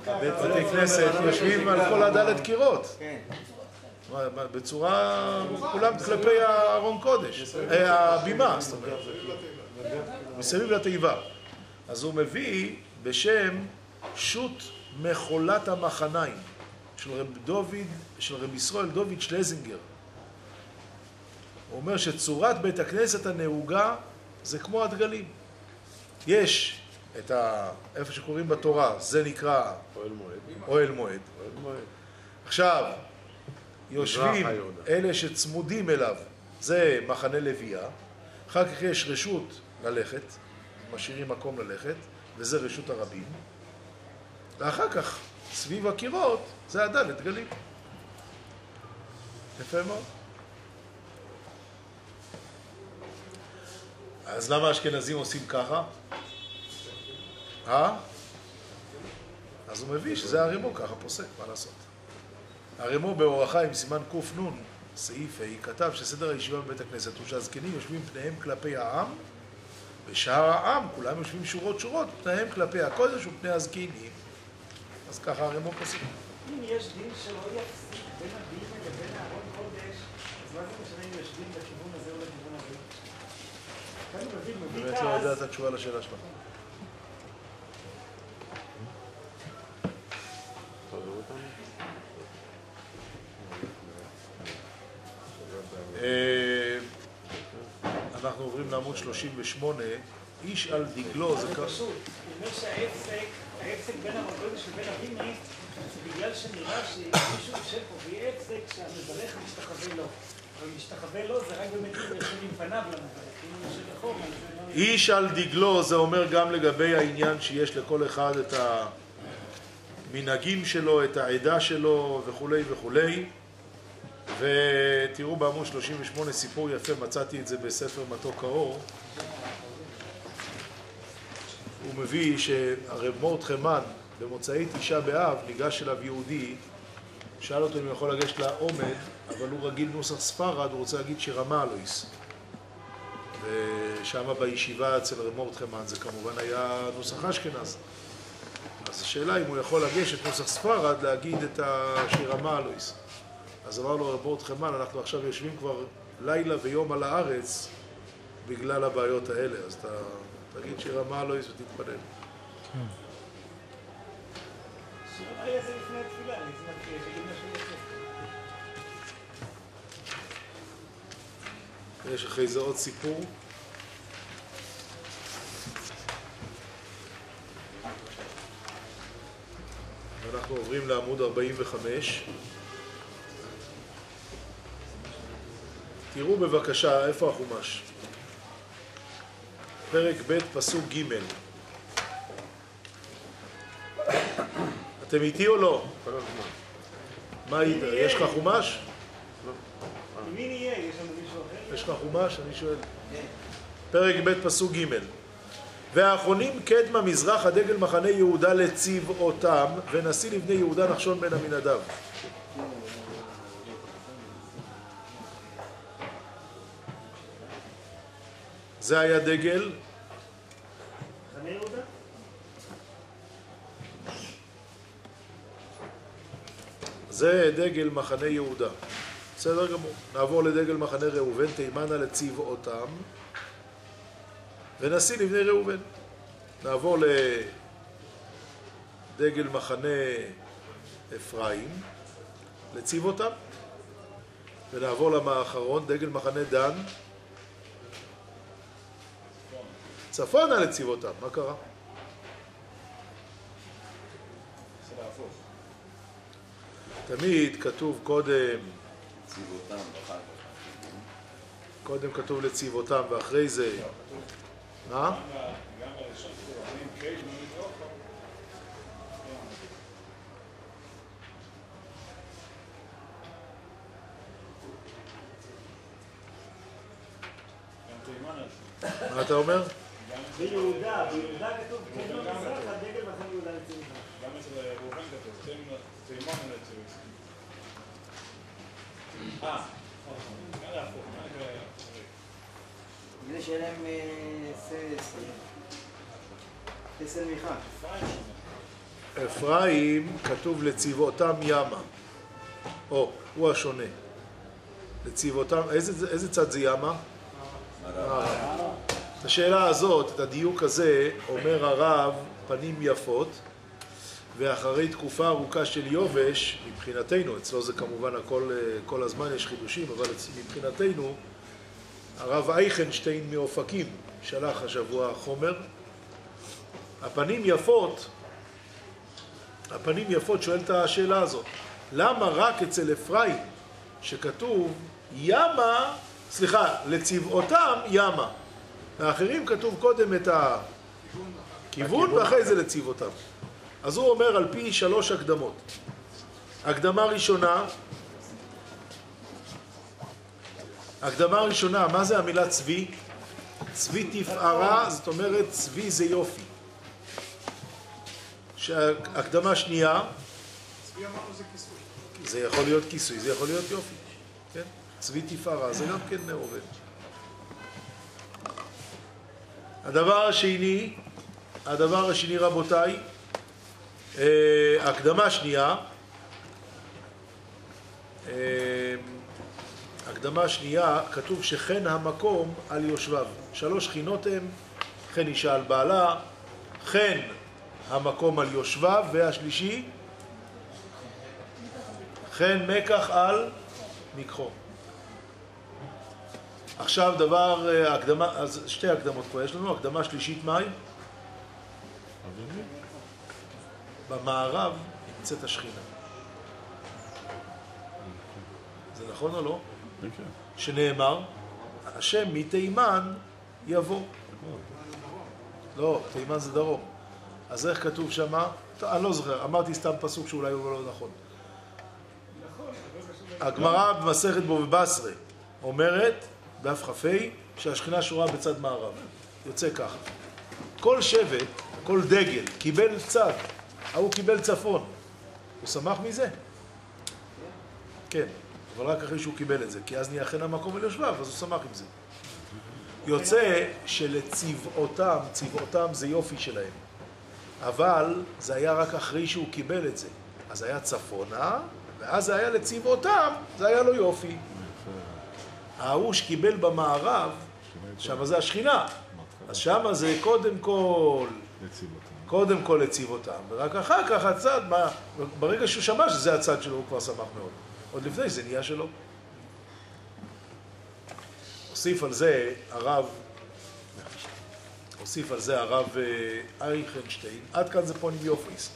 [SPEAKER 1] בתי כנסת יושבים על כל הדלת קירות. בצורה, כולם כלפי הארון קודש, אה, הבימה, זאת אומרת, מסביב לתיבה. אז הוא מביא בשם שו"ת מחולת המחניים של רב דוד, של רב ישראל דוד שלזינגר. הוא אומר שצורת בית הכנסת הנהוגה זה כמו הדגלים. יש את ה... איפה שקוראים בתורה, זה נקרא.
[SPEAKER 9] אוהל מועד.
[SPEAKER 1] אוהל מועד. עכשיו, יושבים. אלה שצמודים אליו, זה מחנה לוויה, אחר כך יש רשות ללכת, משאירים מקום ללכת, וזה רשות הרבים, ואחר כך, סביב הקירות, זה הדלת גלים. יפה מאוד. אז למה האשכנזים עושים ככה? אה? אז הוא מביא שזה הרמו ככה פוסק, מה לעשות? הרמו באור החיים, סימן קנ, סעיף ה', כתב שסדר הישיבה בבית הכנסת הוא שהזקנים יושבים פניהם כלפי העם, ושאר העם, כולם יושבים שורות שורות, פניהם כלפי הקודש ופני הזקנים. אז ככה הרמו פוסק.
[SPEAKER 6] אם יש דין שלא יפסיק בין הדין לבין הארון קודש, אז מה זה משנה אם יש דין לכיוון הזה או לכיוון הזה? כאן הוא מביא, מביא
[SPEAKER 1] באמת לא יודע את התשובה לשאלה שלך. אנחנו עוברים לעמוד 38, איש על דגלו, זה
[SPEAKER 6] זה
[SPEAKER 1] ככה.
[SPEAKER 6] פשוט. הוא אומר שההפסק, ההפסק בין הארון קודש לבין אבימי, זה בגלל שנראה שמישהו יושב פה ויהיה הפסק שהמברך משתחווה לו. אבל משתחווה לו זה רק באמת אם יושב עם פניו למברך. אם הוא יושב זה לא...
[SPEAKER 1] איש על דגלו זה אומר גם לגבי העניין שיש לכל אחד את המנהגים שלו, את העדה שלו וכולי וכולי ותראו בעמוד 38 סיפור יפה, מצאתי את זה בספר מתוק האור הוא מביא שהרב מן במוצאי תשעה באב ניגש אליו יהודי שאל אותו אם הוא יכול לגשת לעומד אבל הוא רגיל נוסח ספרד, הוא רוצה להגיד שרמה אלוהיס ושם בישיבה אצל רב מן זה כמובן היה נוסח אשכנז. אז השאלה אם הוא יכול לגשת נוסח ספרד להגיד את השיר המאלויס. אז אמר לו רב מורדכי מן, אנחנו עכשיו יושבים כבר לילה ויום על הארץ בגלל הבעיות האלה, אז אתה תגיד שיר המאלויס ותתפלל.
[SPEAKER 6] שלא יהיה זה לפני התפילה, לפני התפילה, שיגיד משהו יפה.
[SPEAKER 1] יש אחרי זה עוד סיפור. ואנחנו עוברים לעמוד 45. תראו בבקשה איפה החומש. פרק ב', פסוק ג'. אתם איתי או לא? מה היית? יש לך חומש?
[SPEAKER 6] מי נהיה? יש
[SPEAKER 1] לך חומש? אני שואל. פרק ב' פסוק ג' והאחרונים קדמה מזרח הדגל מחנה יהודה לצבאותם ונשיא לבני יהודה נחשון בן עמינדב. זה היה דגל? זה דגל מחנה יהודה. בסדר גמור. נעבור לדגל מחנה ראובן, תימנה לצבאותם ונשיא לבני ראובן. נעבור לדגל מחנה אפרים, לצבאותם. ונעבור למאחרון, דגל מחנה דן, צפונה לצבאותם. מה קרה? תמיד כתוב קודם. קודם כתוב לצבאותם ואחרי זה... מה?
[SPEAKER 4] גם תימן על זה.
[SPEAKER 1] מה אתה אומר?
[SPEAKER 6] ביהודה, ביהודה כתוב קדמה מזרח, הדגל מחנה יהודה לצבאותם.
[SPEAKER 4] גם אצל ראובן כתוב, תימן- תימן על הצבאותם. אה, כאן זה הפוך.
[SPEAKER 2] בגלל שאין להם אה, פסל מיכה.
[SPEAKER 1] אפרים כתוב לצבאותם ימה. או, הוא השונה. לצבאותם, איזה, איזה צד זה ימה? את השאלה הזאת, את הדיוק הזה, אומר הרב פנים יפות, ואחרי תקופה ארוכה של יובש, מבחינתנו, אצלו זה כמובן הכל, אה, כל הזמן יש חידושים, אבל מבחינתנו, הרב אייכנשטיין מאופקים שלח השבוע חומר. הפנים יפות, הפנים יפות שואל את השאלה הזאת, למה רק אצל אפרים, שכתוב ימה, סליחה, לצבאותם ימה, האחרים כתוב קודם את הכיוון ואחרי זה לצבאותם. אז הוא אומר על פי שלוש הקדמות. הקדמה ראשונה, הקדמה ראשונה, מה זה המילה צבי? צבי תפארה, זאת אומרת צבי זה יופי. שהקדמה שנייה,
[SPEAKER 4] צבי אמרנו זה כיסוי.
[SPEAKER 1] זה יכול להיות כיסוי, זה יכול להיות יופי, כן? צבי תפארה, זה גם כן עובד. הדבר השני, הדבר השני רבותיי, אה, הקדמה שנייה, אה, הקדמה שנייה, כתוב שכן המקום על יושביו. שלוש חינות הם, חן אישה על בעלה, חן המקום על יושביו, והשלישי, חן מקח על מקחו. עכשיו דבר, אה, הקדמה, אז שתי הקדמות פה יש לנו, הקדמה שלישית מהי? במערב נמצאת השכינה. זה נכון או לא?
[SPEAKER 12] כן.
[SPEAKER 1] שנאמר, השם מתימן יבוא. לא, תימן זה דרום. אז איך כתוב שמה? טוב, אני לא זוכר, אמרתי סתם פסוק שאולי הוא לא נכון. הגמרא במסכת בו בבשרה אומרת, דף כ"ה, שהשכינה שורה בצד מערב. יוצא ככה. כל שבט, כל דגל, קיבל צד. ההוא קיבל צפון. הוא שמח מזה? כן, אבל רק אחרי שהוא קיבל את זה, כי אז נהיה חן המקום אל יושביו, אז הוא שמח עם זה. יוצא שלצבעותם, צבעותם זה יופי שלהם. אבל זה היה רק אחרי שהוא קיבל את זה. אז היה צפונה, ואז זה היה לצבעותם, זה היה לו יופי. ההוא שקיבל במערב, שם זה השכינה. אז שם זה קודם כל, קודם כל לצבעותם, ורק אחר כך הצד, מה, ברגע שהוא שמע שזה הצד שלו, הוא כבר שמח מאוד. עוד לפני זה נהיה שלו. הוסיף על זה הרב, הוסיף על זה הרב אה, אייכנשטיין, עד כאן זה פונים יופריס.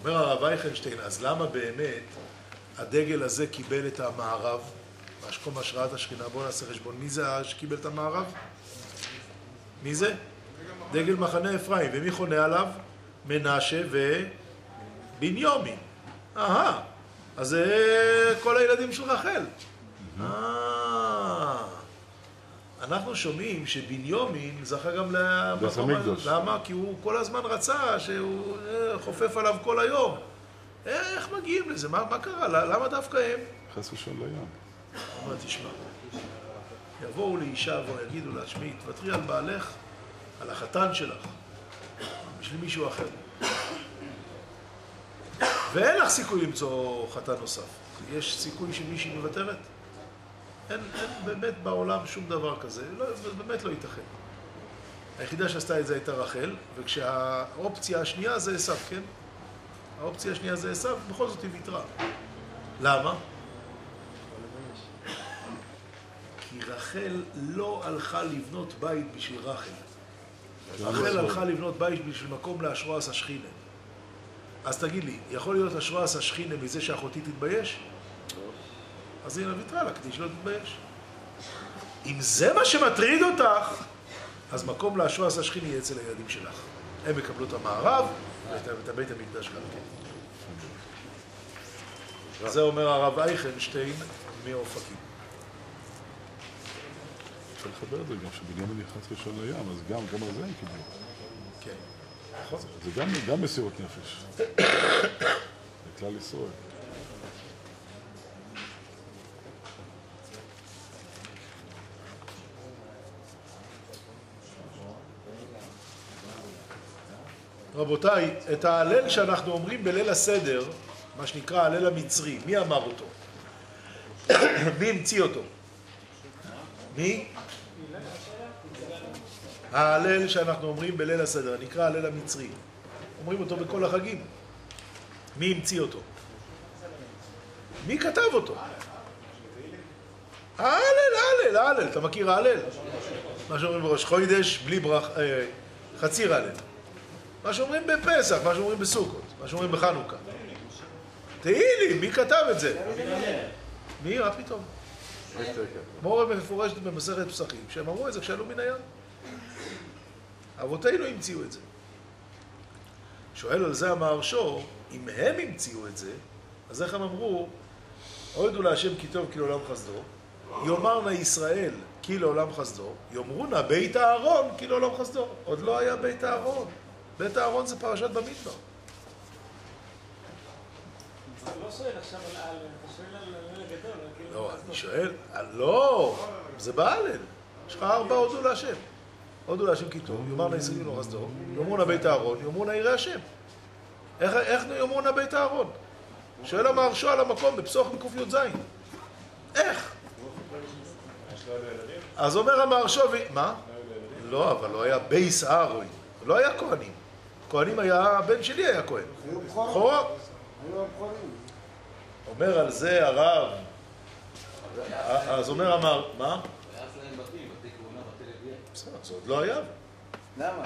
[SPEAKER 1] אומר הרב אייכנשטיין, אז למה באמת הדגל הזה קיבל את המערב, מהשקום השראת השכינה? בואו נעשה חשבון. מי זה שקיבל את המערב? מי זה? דגל מחנה אפרים. ומי חונה עליו? מנשה ובניומין. אהה, אז זה כל הילדים של רחל. אה, אנחנו שומעים שבניומין זכה גם למקום... למה? כי הוא כל הזמן רצה שהוא אה, חופף עליו כל היום. איך מגיעים לזה? מה, מה קרה? למה דווקא הם?
[SPEAKER 12] חס ושלום לים.
[SPEAKER 1] אמר, תשמע, יבואו לאישה ויגידו לה, תשמעי, תוותרי על בעלך, על החתן שלך, בשביל מישהו אחר. ואין לך סיכוי למצוא חתן נוסף. יש סיכוי שמישהי מוותרת? אין, אין באמת בעולם שום דבר כזה, לא, באמת לא ייתכן. היחידה שעשתה את זה הייתה רחל, וכשהאופציה השנייה זה עשו, כן? האופציה השנייה זה עשו, בכל זאת היא ויתרה. למה? כי רחל לא הלכה לבנות בית בשביל רחל. רחל הלכה לבנות בית בשביל מקום לאשרועס השכינה. אז תגיד לי, יכול להיות אשרועס השכינה מזה שאחותי תתבייש? אז הנה ויתרה לה כדי שלא תתבייש. אם זה מה שמטריד אותך, אז מקום לאשרועס השכינה יהיה אצל הילדים שלך. הם יקבלו את המערב ואת את הבית המקדש גם כן. זה אומר הרב אייכנשטיין מאופקים.
[SPEAKER 12] אפשר לחבר את זה גם שבנימין נכנס ראשון לים, אז גם, גם על זה הם קיבלו.
[SPEAKER 1] כן, נכון.
[SPEAKER 12] זה גם, גם מסירות נפש. לכלל ישראל.
[SPEAKER 1] רבותיי, את ההלל שאנחנו אומרים בליל הסדר, מה שנקרא ההלל המצרי, מי אמר אותו? (coughs) מי המציא אותו? מי? ההלל שאנחנו אומרים בליל הסדר, נקרא ההלל המצרי. אומרים אותו בכל החגים. מי המציא אותו? מי כתב אותו? ההלל, ההלל, ההלל. אתה מכיר ההלל? מה שאומרים בראש חוידש, בלי ברכה, אה, חציר ההלל. מה שאומרים בפסח, מה שאומרים בסוכות, מה שאומרים בחנוכה. תהילים, מי כתב את זה? מי? מה פתאום? מורה מפורשת במסכת פסחים, שהם אמרו את זה כשעלו מן הים. אבותינו המציאו את זה. שואל על זה המהרשור, אם הם המציאו את זה, אז איך הם אמרו, הועדו להשם כי טוב כי לעולם חסדו, יאמר נא ישראל, כי לעולם חסדו, יאמרו נא בית אהרון כי לעולם חסדו. עוד לא היה בית אהרון. בית אהרון זה פרשת במדבר.
[SPEAKER 6] אתה לא שואל עכשיו על על, אתה שואל על הגדול.
[SPEAKER 1] לא, אני שואל, לא, זה בהלל. יש לך ארבע הודו להשם. הודו להשם כי טוב, יאמר נא ישגים לו חסדו, יאמרו נא בית אהרון, יאמרו נא ירא השם. איך, איך יאמרו נא בית אהרון? שואל המהרשו על המקום בפסוח בקי"ז. איך? אז אומר המהרשו. מה? לא, אבל לא היה בייס אהרון. לא היה כהנים. כהנים היה, הבן שלי היה כהן.
[SPEAKER 8] היו הבכורים.
[SPEAKER 1] אומר על זה הרב, אז אומר המר, מה? בסדר, זה עוד לא היה.
[SPEAKER 2] למה?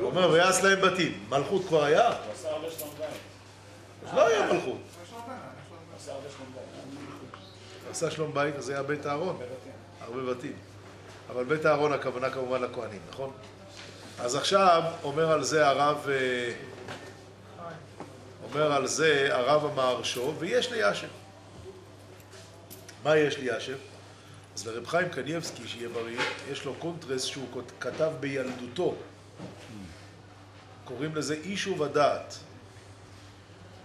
[SPEAKER 1] הוא אומר, ויעש להם בתים. מלכות כבר היה?
[SPEAKER 6] הוא עשה הרבה שלום בית.
[SPEAKER 1] אז לא היה מלכות.
[SPEAKER 6] עשה שלום בית.
[SPEAKER 1] עשה שלום בית, אז היה בית אהרון. הרבה בתים. אבל בית אהרון הכוונה כמובן לכהנים, נכון? אז עכשיו אומר על זה הרב, אה, אומר על זה הרב המהרשו, ויש לישב. מה יש לישב? אז לרב חיים קניבסקי, שיהיה בריא, יש לו קונטרס שהוא כתב בילדותו. קוראים לזה אישוב הדעת.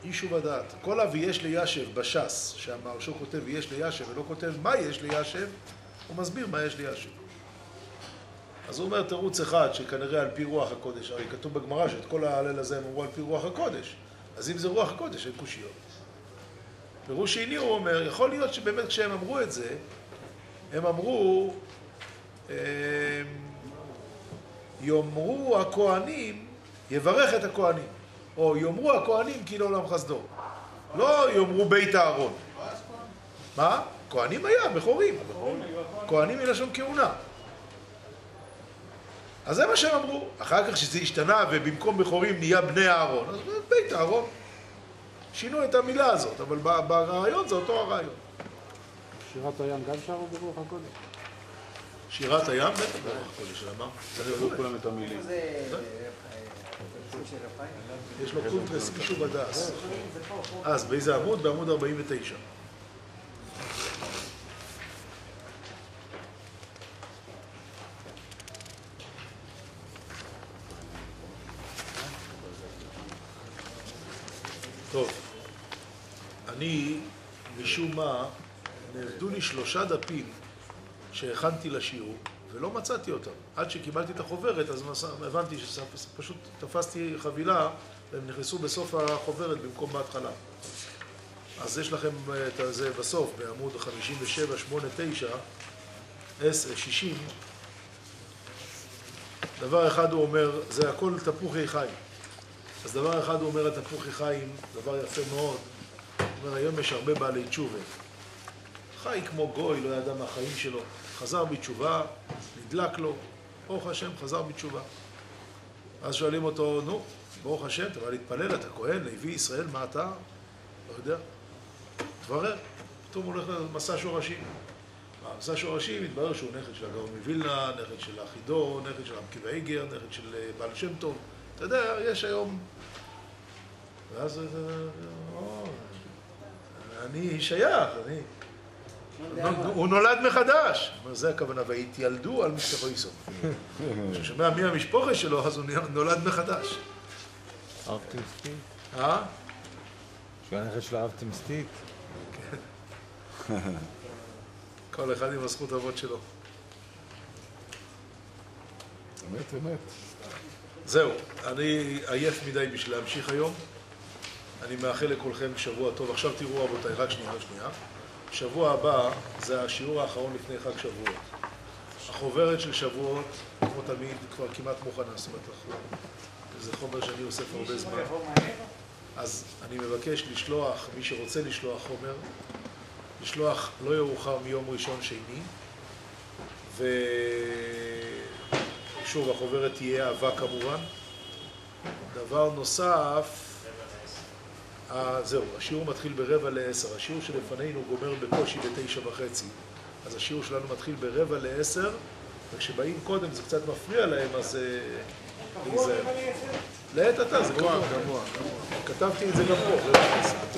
[SPEAKER 1] אישוב הדעת. כל ה"ויש לישב" בש"ס, שהמהרשו כותב "ויש לישב" ולא כותב "מה יש לישב", הוא מסביר מה יש לישב. אז הוא אומר תירוץ אחד, שכנראה על פי רוח הקודש, הרי כתוב בגמרא שאת כל ההלל הזה הם אמרו על פי רוח הקודש. אז אם זה רוח הקודש, אין קושיות. פירוש שני הוא אומר, יכול להיות שבאמת כשהם אמרו את זה, הם אמרו, אמ, יאמרו הכהנים, יברך את הכהנים, או יאמרו הכהנים כי לעולם חסדו. לא יאמרו בית אהרון. מה? כהנים היה, בכורים. כהנים מלשון כהונה. אז זה מה שהם אמרו. אחר כך שזה השתנה ובמקום בכורים נהיה בני אהרון, אז בית אהרון. שינו את המילה הזאת, אבל ב- ברעיון זה אותו הרעיון.
[SPEAKER 8] שירת הים גם שרו ברוח הקודש?
[SPEAKER 1] שירת הים, בטח ברוח הקודש, למה? זה
[SPEAKER 9] כולם את המילים.
[SPEAKER 2] אה?
[SPEAKER 1] יש לו קונטרס יישוב הדס. אז באיזה עמוד? בעמוד 49. טוב, אני, משום מה, נעבדו לי שלושה דפים שהכנתי לשיעור, ולא מצאתי אותם. עד שקיבלתי את החוברת, אז הבנתי שפשוט תפסתי חבילה, והם נכנסו בסוף החוברת במקום בהתחלה. אז יש לכם אה, את זה בסוף, בעמוד 57, 8, 9, 10, 60. דבר אחד הוא אומר, זה הכל תפוחי חיים. אז דבר אחד הוא אומר, התפוחי חיים, דבר יפה מאוד. הוא אומר, היום יש הרבה בעלי תשובה. חי כמו גוי, לא ידע מהחיים שלו. חזר בתשובה, נדלק לו, ברוך השם, חזר בתשובה. אז שואלים אותו, נו, ברוך השם, אתה בא להתפלל, אתה כהן, לוי ישראל, מה אתה? לא יודע. תברר. פתאום הוא הולך למסע שורשים. במסע שורשים מתברר שהוא נכד של הגאון מווילנה, נכד של אחידו, נכד של עמקי ואיגר, נכד של אה, בעל שם טוב. אתה יודע, יש היום... ואז... אה, או, אני שייך, אני... הוא נולד מחדש. זה הכוונה, והתיילדו על משפחו יסוד. כשהוא שומע מי המשפחה שלו, אז הוא נולד מחדש.
[SPEAKER 11] אבטמסטית?
[SPEAKER 1] אה?
[SPEAKER 11] שהוא היה נכד של האבטמסטית?
[SPEAKER 1] כל אחד עם הזכות אבות שלו.
[SPEAKER 12] אמת, אמת.
[SPEAKER 1] זהו, אני עייף מדי בשביל להמשיך היום. אני מאחל לכולכם שבוע טוב. עכשיו תראו רבותיי, רק שנייה, רק שנייה. שבוע הבא זה השיעור האחרון לפני חג שבועות. החוברת של שבועות, כמו תמיד, כבר כמעט מוכנה, זאת אומרת, זה חומר שאני אוסף הרבה זמן. אז אני מבקש לשלוח, מי שרוצה לשלוח חומר, לשלוח לא יאוחר מיום ראשון שני, ושוב, החוברת תהיה אהבה כמובן. דבר נוסף, זהו, השיעור מתחיל ברבע לעשר, השיעור שלפנינו גומר בקושי בתשע וחצי, אז השיעור שלנו מתחיל ברבע לעשר, וכשבאים קודם זה קצת מפריע להם, אז... אה, להיזהר. לעת עתה זה גמור. כתבתי את זה גם פה.